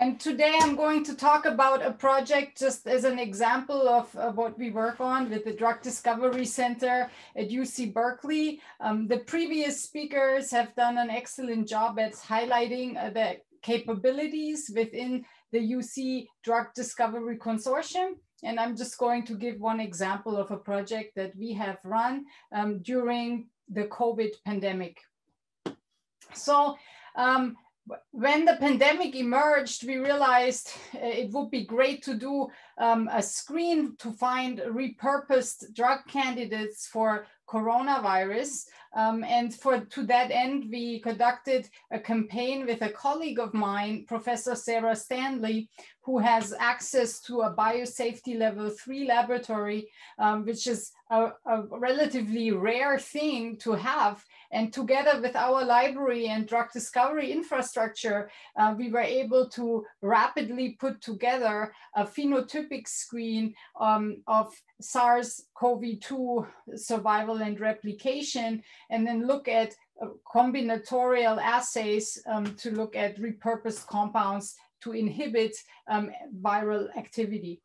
And today I'm going to talk about a project just as an example of, of what we work on with the Drug Discovery Center at UC Berkeley. Um, the previous speakers have done an excellent job at highlighting uh, the capabilities within the UC Drug Discovery Consortium. And I'm just going to give one example of a project that we have run um, during the COVID pandemic. So um, when the pandemic emerged, we realized uh, it would be great to do um, a screen to find repurposed drug candidates for coronavirus. Um, and for to that end, we conducted a campaign with a colleague of mine, Professor Sarah Stanley, who has access to a biosafety level three laboratory, um, which is a, a, relatively rare thing to have. And together with our library and drug discovery infrastructure, uh, we were able to rapidly put together a phenotypic screen um, of SARS-CoV-2 survival and replication, and then look at uh, combinatorial assays um, to look at repurposed compounds to inhibit um, viral activity.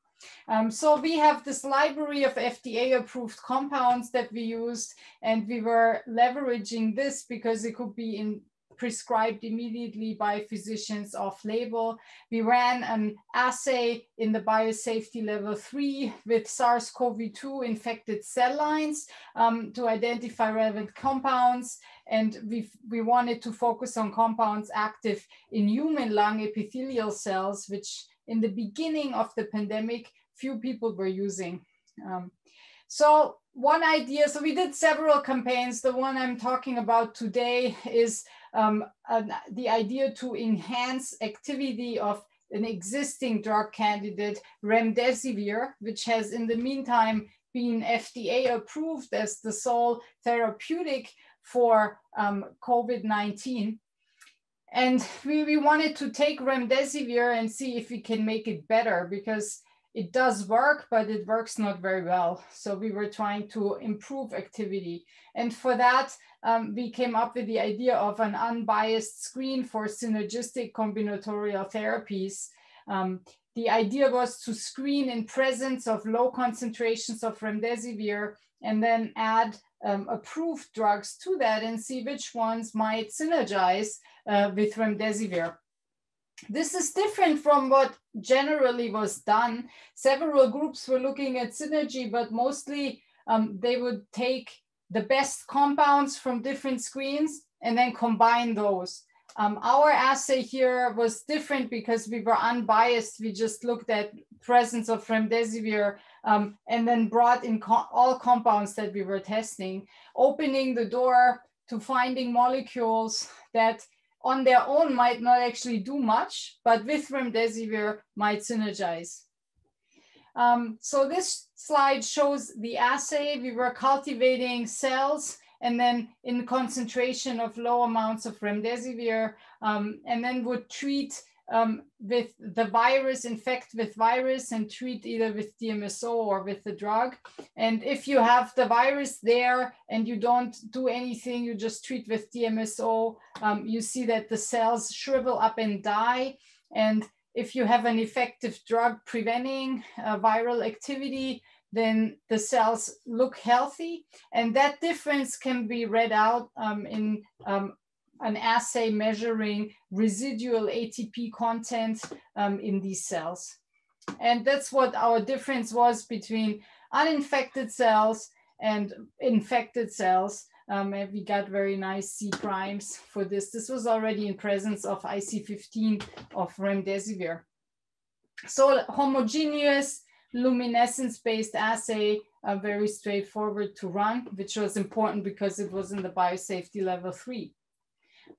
Um, so we have this library of FDA approved compounds that we used and we were leveraging this because it could be in prescribed immediately by physicians off label. We ran an assay in the biosafety level three with SARS-CoV-2 infected cell lines um, to identify relevant compounds. And we we wanted to focus on compounds active in human lung epithelial cells, which in the beginning of the pandemic, few people were using. Um, so one idea, so we did several campaigns. The one I'm talking about today is um, an, the idea to enhance activity of an existing drug candidate, remdesivir, which has in the meantime been FDA approved as the sole therapeutic for um, COVID-19. And we, we wanted to take remdesivir and see if we can make it better because it does work, but it works not very well. So we were trying to improve activity. And for that, um, we came up with the idea of an unbiased screen for synergistic combinatorial therapies. Um, the idea was to screen in presence of low concentrations of remdesivir and then add um, approved drugs to that and see which ones might synergize uh, with remdesivir. This is different from what generally was done. Several groups were looking at synergy, but mostly um, they would take the best compounds from different screens and then combine those. Um, our assay here was different because we were unbiased. We just looked at presence of remdesivir um, and then brought in co all compounds that we were testing, opening the door to finding molecules that on their own might not actually do much, but with remdesivir might synergize. Um, so this slide shows the assay. We were cultivating cells and then in concentration of low amounts of remdesivir, um, and then would treat um, with the virus, infect with virus and treat either with DMSO or with the drug. And if you have the virus there and you don't do anything, you just treat with DMSO, um, you see that the cells shrivel up and die. And if you have an effective drug preventing uh, viral activity, then the cells look healthy. And that difference can be read out um, in um, an assay measuring residual ATP content um, in these cells. And that's what our difference was between uninfected cells and infected cells. Um, and we got very nice C primes for this. This was already in presence of IC15 of remdesivir. So homogeneous luminescence-based assay, uh, very straightforward to run, which was important because it was in the biosafety level three.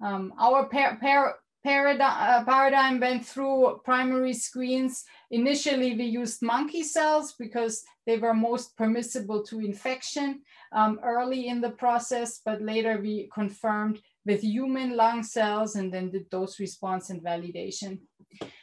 Um, our par par paradigm, uh, paradigm went through primary screens. Initially, we used monkey cells because they were most permissible to infection um, early in the process, but later we confirmed with human lung cells and then did dose response and validation.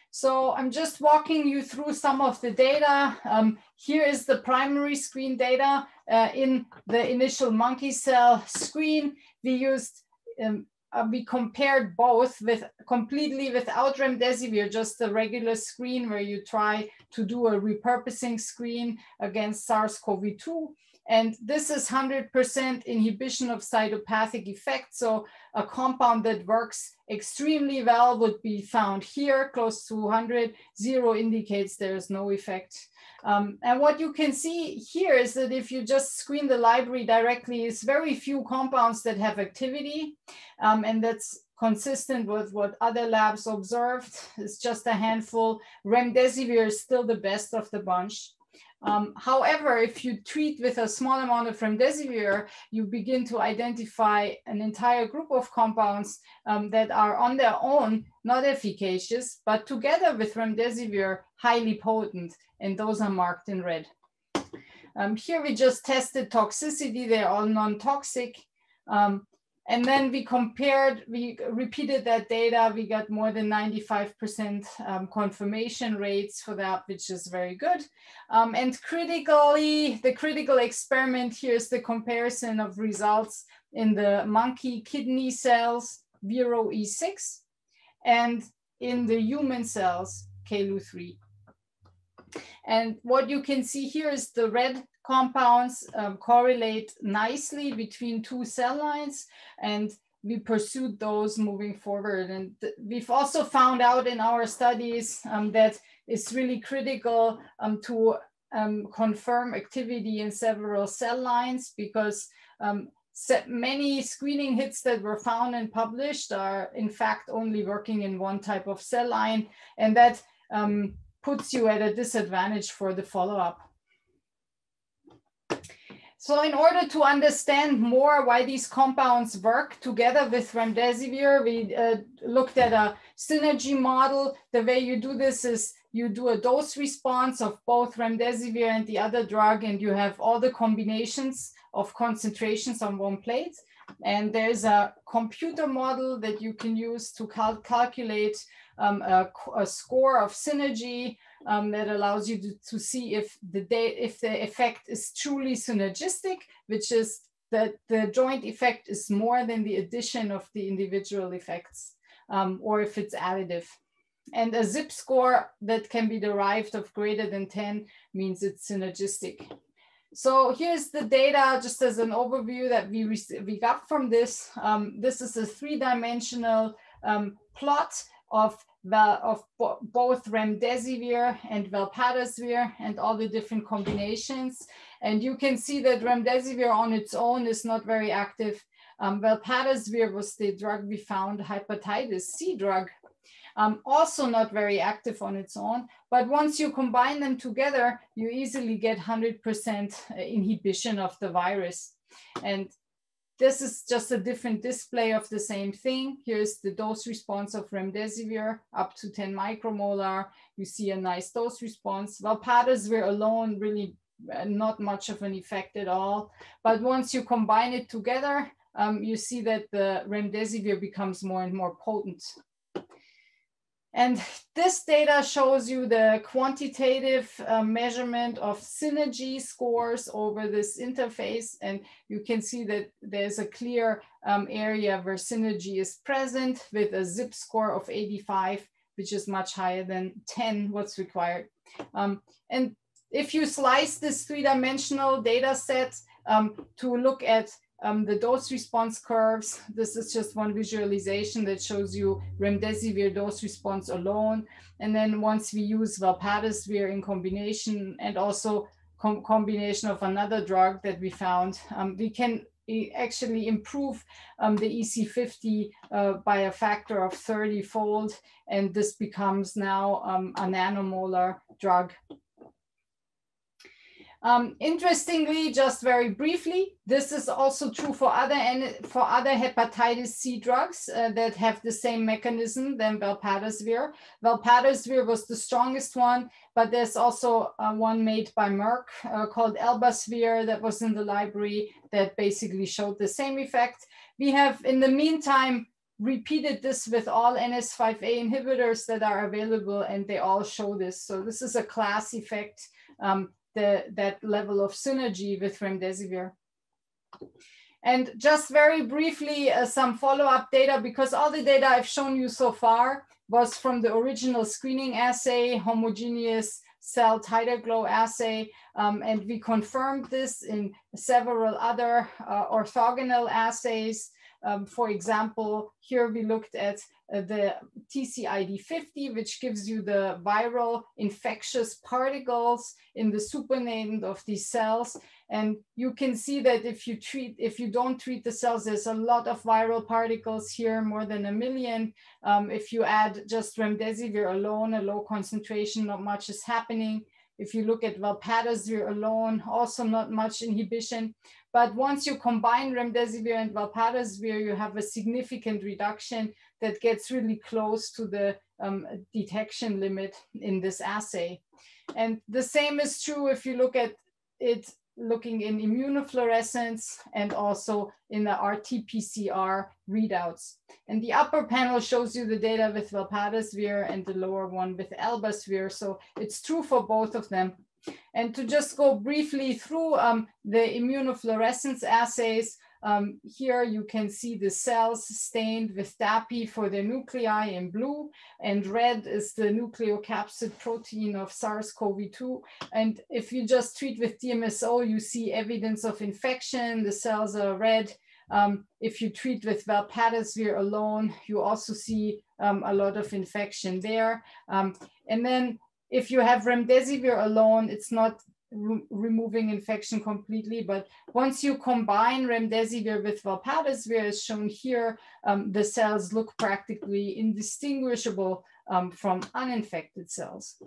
So I'm just walking you through some of the data. Um, here is the primary screen data uh, in the initial monkey cell screen. We used um, uh, we compared both with completely without remdesivir, just a regular screen where you try to do a repurposing screen against SARS-CoV-2. And this is 100% inhibition of cytopathic effect. So a compound that works extremely well would be found here, close to 100. Zero indicates there is no effect. Um, and what you can see here is that if you just screen the library directly, it's very few compounds that have activity. Um, and that's consistent with what other labs observed. It's just a handful. Remdesivir is still the best of the bunch. Um, however, if you treat with a small amount of remdesivir, you begin to identify an entire group of compounds um, that are on their own not efficacious, but together with remdesivir, highly potent, and those are marked in red. Um, here we just tested toxicity, they're all non-toxic. Um, and then we compared, we repeated that data. We got more than 95% um, confirmation rates for that, which is very good. Um, and critically, the critical experiment here is the comparison of results in the monkey kidney cells, Vero E6, and in the human cells, KLU3. And what you can see here is the red compounds um, correlate nicely between two cell lines. And we pursued those moving forward. And we've also found out in our studies um, that it's really critical um, to um, confirm activity in several cell lines because um, many screening hits that were found and published are in fact only working in one type of cell line and that um, puts you at a disadvantage for the follow-up. So in order to understand more why these compounds work together with remdesivir, we uh, looked at a synergy model. The way you do this is you do a dose response of both remdesivir and the other drug, and you have all the combinations of concentrations on one plate. And there's a computer model that you can use to cal calculate um, a, a, score of synergy um, that allows you to, to see if the if the effect is truly synergistic, which is that the joint effect is more than the addition of the individual effects, um, or if it's additive. And a zip score that can be derived of greater than 10 means it's synergistic. So here's the data just as an overview that we, we got from this. Um, this is a three-dimensional um, plot of, of both remdesivir and velpatasvir and all the different combinations. And you can see that remdesivir on its own is not very active. Um, was the drug we found, hepatitis C drug, um, also not very active on its own. But once you combine them together, you easily get 100% inhibition of the virus. And this is just a different display of the same thing. Here's the dose response of remdesivir up to 10 micromolar. You see a nice dose response. Velpatasvir alone really uh, not much of an effect at all. But once you combine it together, um, you see that the remdesivir becomes more and more potent. And this data shows you the quantitative uh, measurement of synergy scores over this interface. And you can see that there's a clear um, area where synergy is present with a zip score of 85, which is much higher than 10, what's required. Um, and if you slice this three-dimensional data set um, to look at um, the dose response curves. This is just one visualization that shows you remdesivir dose response alone. And then once we use velpatasvir in combination and also com combination of another drug that we found, um, we can actually improve um, the EC50 uh, by a factor of 30 fold. And this becomes now um, a nanomolar drug um, interestingly, just very briefly, this is also true for other for other hepatitis C drugs uh, that have the same mechanism than velpatasvir. Velpatasvir was the strongest one, but there's also uh, one made by Merck uh, called Elbasvir that was in the library that basically showed the same effect. We have, in the meantime, repeated this with all NS5A inhibitors that are available, and they all show this. So this is a class effect. Um, the, that level of synergy with remdesivir. And just very briefly, uh, some follow-up data, because all the data I've shown you so far was from the original screening assay, homogeneous cell titer glow assay. Um, and we confirmed this in several other uh, orthogonal assays. Um, for example, here we looked at uh, the TCID50, which gives you the viral infectious particles in the supernatant of these cells. And you can see that if you treat, if you don't treat the cells, there's a lot of viral particles here, more than a million. Um, if you add just remdesivir alone, a low concentration, not much is happening. If you look at velpatasvir alone, also not much inhibition. But once you combine remdesivir and velpatasvir, you have a significant reduction that gets really close to the um, detection limit in this assay. And the same is true if you look at it looking in immunofluorescence and also in the RT-PCR readouts. And the upper panel shows you the data with velpatasvir and the lower one with elbasvir. So it's true for both of them. And to just go briefly through um, the immunofluorescence assays, um, here you can see the cells stained with DAPI for the nuclei in blue, and red is the nucleocapsid protein of SARS-CoV-2. And if you just treat with DMSO, you see evidence of infection, the cells are red, um, if you treat with valpatasvir alone, you also see um, a lot of infection there. Um, and then if you have remdesivir alone, it's not re removing infection completely, but once you combine remdesivir with valpatasvir, as shown here, um, the cells look practically indistinguishable um, from uninfected cells.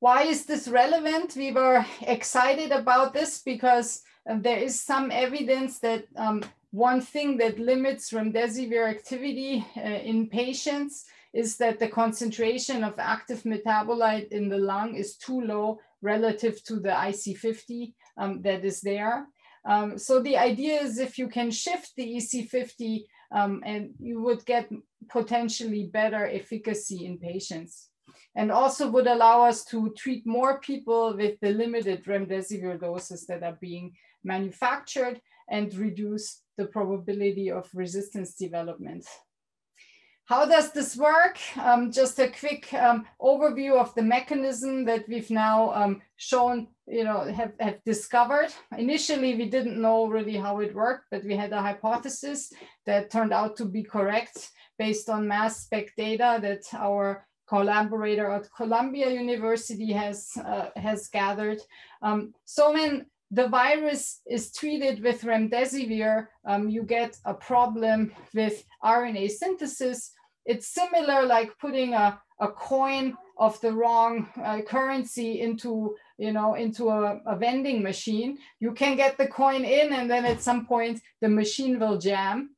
Why is this relevant? We were excited about this because uh, there is some evidence that um, one thing that limits remdesivir activity uh, in patients is that the concentration of active metabolite in the lung is too low relative to the IC50 um, that is there. Um, so the idea is if you can shift the EC50 um, and you would get potentially better efficacy in patients and also would allow us to treat more people with the limited remdesivir doses that are being manufactured and reduce the probability of resistance development. How does this work? Um, just a quick um, overview of the mechanism that we've now um, shown, you know, have, have discovered. Initially, we didn't know really how it worked, but we had a hypothesis that turned out to be correct based on mass spec data that our collaborator at Columbia University has, uh, has gathered. Um, so when the virus is treated with remdesivir, um, you get a problem with RNA synthesis. It's similar like putting a, a coin of the wrong uh, currency into you know into a, a, vending machine you can get the coin in and then at some point the machine will jam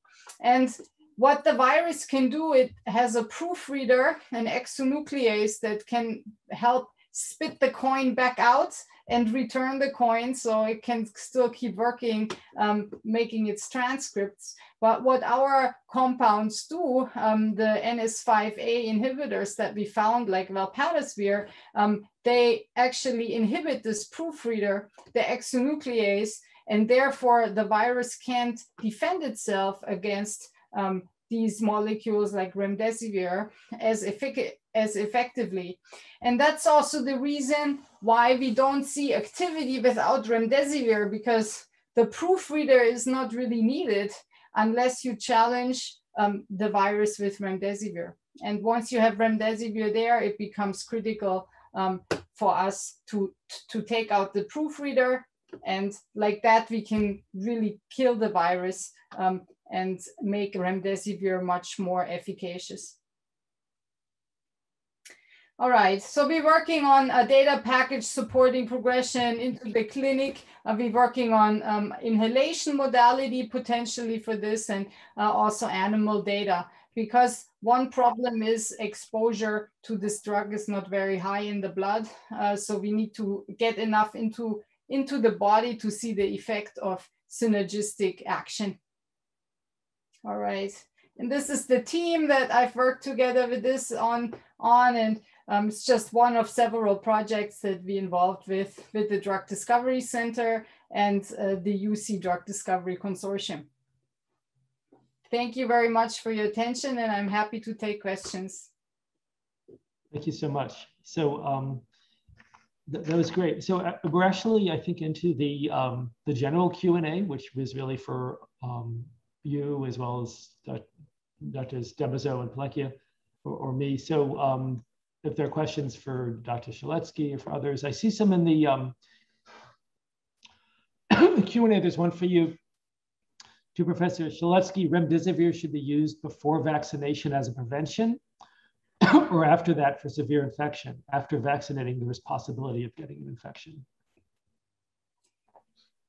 and what the virus can do, it has a proofreader, an exonuclease that can help spit the coin back out and return the coin so it can still keep working, um, making its transcripts. But what our compounds do, um, the NS5A inhibitors that we found, like valpatasvir, um, they actually inhibit this proofreader, the exonuclease, and therefore the virus can't defend itself against um, these molecules like remdesivir as, effic as effectively. And that's also the reason why we don't see activity without remdesivir because the proofreader is not really needed unless you challenge um, the virus with remdesivir. And once you have remdesivir there, it becomes critical um, for us to, to take out the proofreader. And like that, we can really kill the virus um, and make remdesivir much more efficacious. All right, so we're working on a data package supporting progression into the clinic. Uh, we're working on um, inhalation modality potentially for this and uh, also animal data because one problem is exposure to this drug is not very high in the blood. Uh, so we need to get enough into, into the body to see the effect of synergistic action. All right. And this is the team that I've worked together with this on, on and um, it's just one of several projects that we involved with, with the Drug Discovery Center and uh, the UC Drug Discovery Consortium. Thank you very much for your attention and I'm happy to take questions. Thank you so much. So um, th that was great. So uh, we're actually, I think, into the, um, the general Q&A, which was really for um, you as well as Drs. Demizo and Palekia or, or, me. So um, if there are questions for Dr. Shaletsky or for others, I see some in the um, Q&A. There's one for you. To Professor Shaletsky, remdesivir should be used before vaccination as a prevention or after that for severe infection. After vaccinating, there is possibility of getting an infection.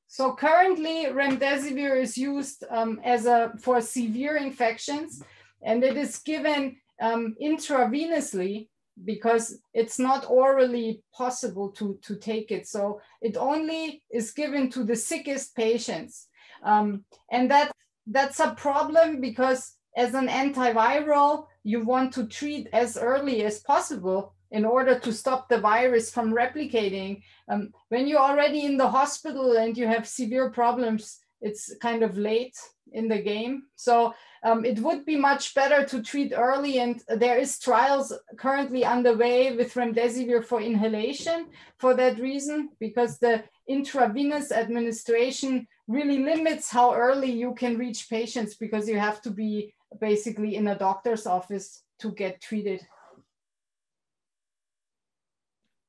So currently remdesivir is used um, as a for severe infections and it is given um, intravenously because it's not orally possible to, to take it. So it only is given to the sickest patients. Um, and that, that's a problem because as an antiviral, you want to treat as early as possible in order to stop the virus from replicating. Um, when you're already in the hospital and you have severe problems, it's kind of late in the game. So um, it would be much better to treat early and there is trials currently underway with remdesivir for inhalation for that reason, because the intravenous administration really limits how early you can reach patients because you have to be basically in a doctor's office to get treated.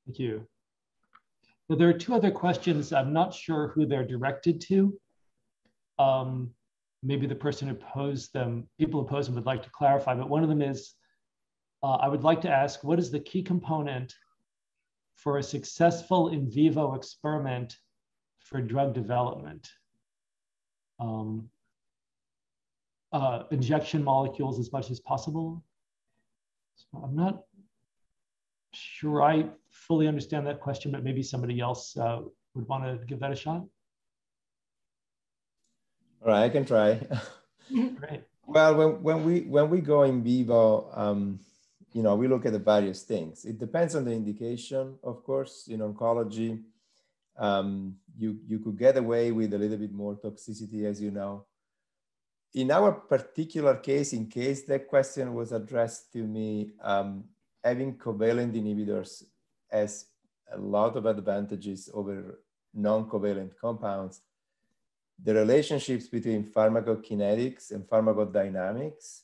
Thank you. Now, there are two other questions. I'm not sure who they're directed to. Um, maybe the person who posed them, people who posed them would like to clarify, but one of them is, uh, I would like to ask, what is the key component for a successful in vivo experiment for drug development? Um, uh, injection molecules as much as possible. So I'm not sure I fully understand that question, but maybe somebody else uh, would want to give that a shot. All right, I can try. Great. Well, when, when we when we go in vivo, um, you know, we look at the various things. It depends on the indication, of course. In oncology, um, you you could get away with a little bit more toxicity, as you know. In our particular case, in case that question was addressed to me, um, having covalent inhibitors has a lot of advantages over non-covalent compounds the relationships between pharmacokinetics and pharmacodynamics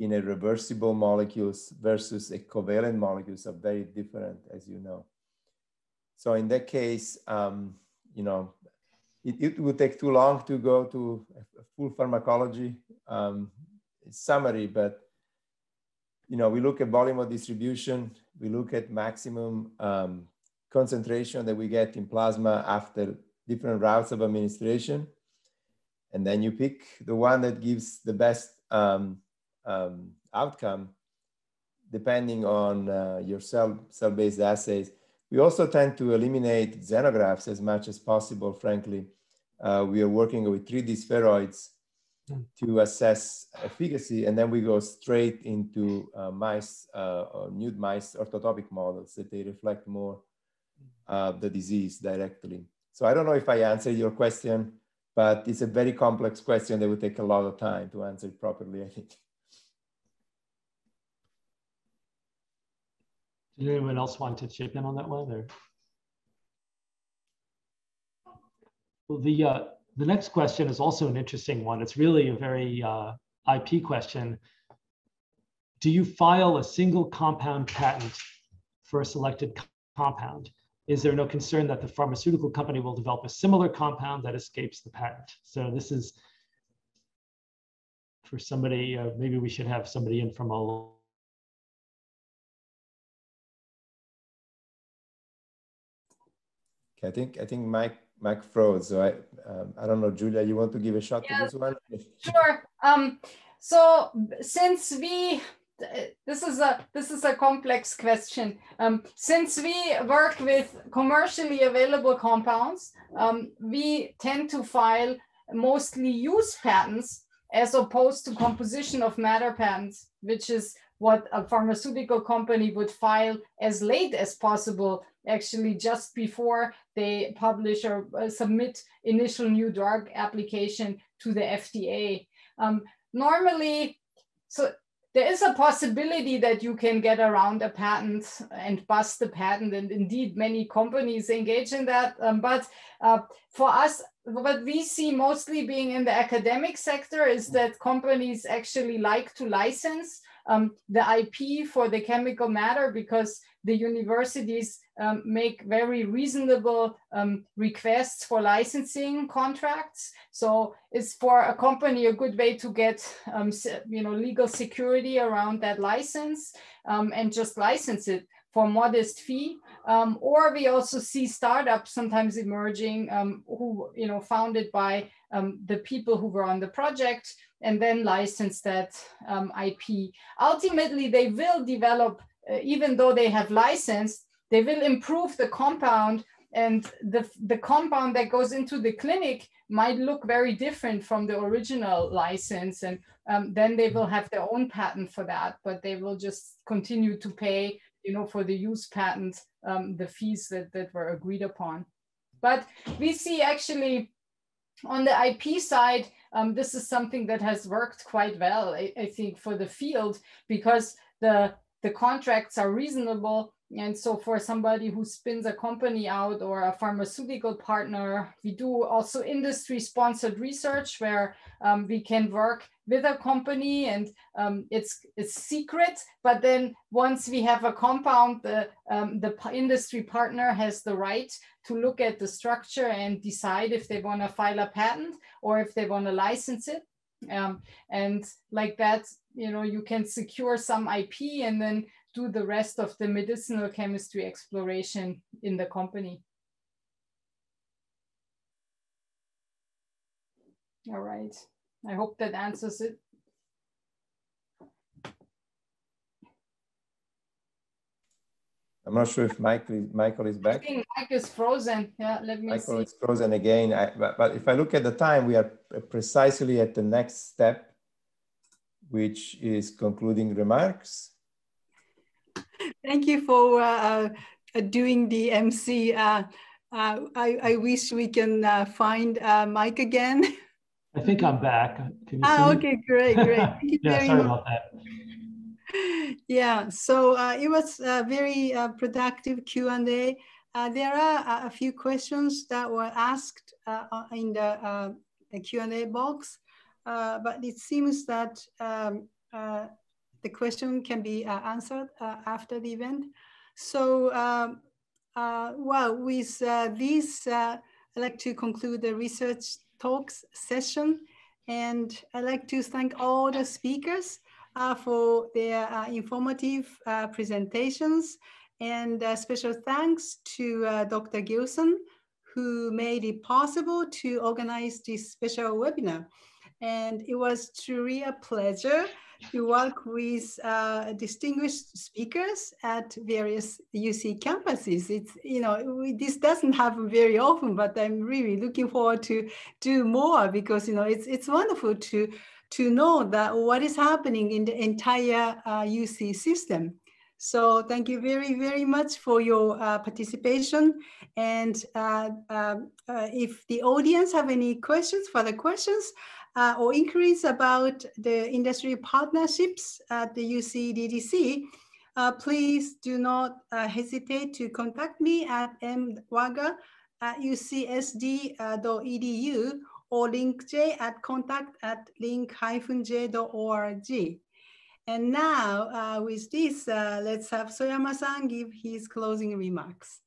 in a reversible molecules versus a covalent molecules are very different, as you know. So in that case, um, you know, it, it, would take too long to go to a full pharmacology um, summary, but you know, we look at volume of distribution, we look at maximum um, concentration that we get in plasma after different routes of administration. And then you pick the one that gives the best um, um, outcome depending on uh, your cell, cell-based assays. We also tend to eliminate xenografts as much as possible, frankly. Uh, we are working with 3D spheroids. To assess efficacy, and then we go straight into uh, mice, uh, or nude mice orthotopic models that they reflect more uh, the disease directly. So I don't know if I answered your question, but it's a very complex question that would take a lot of time to answer it properly, I think. Did anyone else want to chip in on that one? Or? Well, the, uh, the next question is also an interesting one. It's really a very uh, IP question. Do you file a single compound patent for a selected compound? is there no concern that the pharmaceutical company will develop a similar compound that escapes the patent? So this is for somebody, uh, maybe we should have somebody in from a I think I think Mike Mike froze. So I um, I don't know, Julia, you want to give a shot yeah, to this one? Sure. Um, so since we this is a this is a complex question. Um, since we work with commercially available compounds, um, we tend to file mostly use patents as opposed to composition of matter patents, which is what a pharmaceutical company would file as late as possible, actually just before they publish or uh, submit initial new drug application to the FDA. Um, normally, so there is a possibility that you can get around a patent and bust the patent. And indeed, many companies engage in that. Um, but uh, for us, what we see mostly being in the academic sector is that companies actually like to license um, the IP for the chemical matter because the universities um, make very reasonable um, requests for licensing contracts. So it's for a company a good way to get um, you know legal security around that license um, and just license it for modest fee. Um, or we also see startups sometimes emerging um, who you know founded by the people who were on the project and then license that IP. Ultimately, they will develop uh, even though they have licensed, they will improve the compound and the, the compound that goes into the clinic might look very different from the original license and um, then they will have their own patent for that but they will just continue to pay you know for the use patent um, the fees that, that were agreed upon but we see actually on the IP side, um, this is something that has worked quite well, I, I, think, for the field because the, the contracts are reasonable. And so for somebody who spins a company out or a pharmaceutical partner, we do also industry sponsored research where um, we can work with a company and um, it's it's secret but then once we have a compound the um, the industry partner has the right to look at the structure and decide if they want to file a patent or if they want to license it. Um, and like that you know you can secure some ip and then do the rest of the medicinal chemistry exploration in the company all right I hope that answers it. I'm not sure if Michael, Michael is back. I think Mike is frozen. Yeah, let me Michael see. is frozen again. I, but, but if I look at the time, we are precisely at the next step, which is concluding remarks. Thank you for uh, uh, doing the MC. Uh, uh, I, I wish we can uh, find uh, Mike again. I think I'm back. Ah, okay, great, great. Thank you yeah, very sorry much. about that. Yeah, so uh, it was a very uh, productive Q&A. Uh, there are a few questions that were asked uh, in the, uh, the Q&A box, uh, but it seems that um, the question can be answered after the event. So, um, well, with this, I'd like to conclude the research talks session. And I'd like to thank all the speakers uh, for their uh, informative uh, presentations. And special thanks to uh, Dr. Gilson, who made it possible to organize this special webinar. And it was truly a pleasure to work with uh, distinguished speakers at various UC campuses. It's, you know, we, this doesn't happen very often, but I'm really looking forward to do more because, you know, it's, it's wonderful to, to know that what is happening in the entire uh, UC system. So thank you very, very much for your uh, participation. And uh, um, uh, if the audience have any questions, further questions, uh, or inquiries about the industry partnerships at the UCDDC, uh, please do not uh, hesitate to contact me at mwaga at ucsd.edu or linkj at contact at link-j.org. And now, uh, with this, uh, let's have Soyama-san give his closing remarks.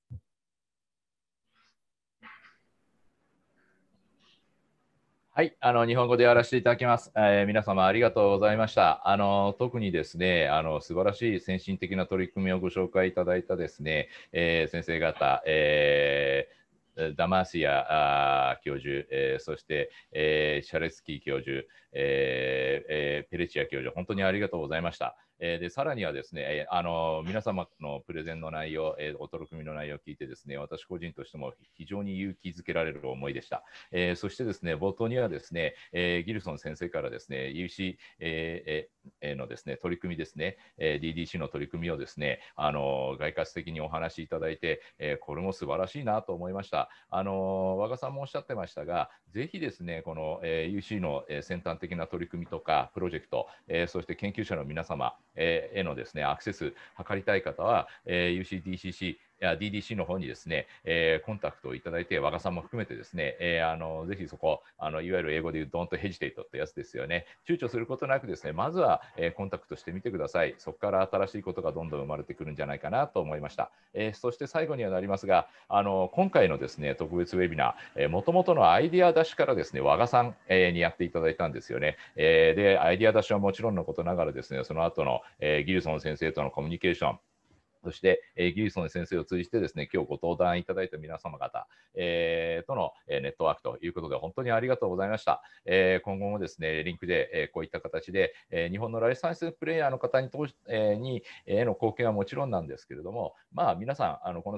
はい、あの日本語でやらせていただきます。えー、皆様ありがとうございました。あの特にですね、あの素晴らしい先進的な取り組みをご紹介いただいたですね、えー、先生方、えー、ダマーシア教授、えー、そして、えー、シャレスキー教授、えーえー、ペレチア教授、本当にありがとうございました。えー、でさらにはですね、えー、あの皆様のプレゼンの内容、えー、お取り組みの内容を聞いてですね、私個人としても非常に勇気づけられる思いでした。えー、そしてですね、冒頭にはですね、えー、ギルソン先生からですね、UC、えー、のですね、取り組みですね、えー、DDC の取り組みをですね、あの外活的にお話しいただいて、えー、これも素晴らしいなと思いました。あの和賀さんもおっしゃってましたが、ぜひですね、この、えー、UC のえ先端的な取り組みとかプロジェクト、えー、そして研究者の皆様、えーへのですねアクセス図りたい方は、えー、UCDCC DDC の方にですね、えー、コンタクトをいただいて、和賀さんも含めてですね、えー、あのぜひそこあの、いわゆる英語で言う Don't hesitate ってやつですよね。躊躇することなくですね、まずは、えー、コンタクトしてみてください。そこから新しいことがどんどん生まれてくるんじゃないかなと思いました。えー、そして最後にはなりますが、あの今回のですね、特別ウェビナー、もともとのアイディア出しからですね、和賀さん、えー、にやっていただいたんですよね。えー、で、アイディア出しはもちろんのことながらですね、その後の、えー、ギルソン先生とのコミュニケーション、そして、えー、ギリソン先生を通じてですね、今日ご登壇いただいた皆様方、えー、との、えー、ネットワークということで、本当にありがとうございました。えー、今後もですね、リンクで、えー、こういった形で、えー、日本のライフサイエンスプレイヤーの方に、えー、に、えー、の貢献はもちろんなんですけれども、まあ、皆さん、あのこの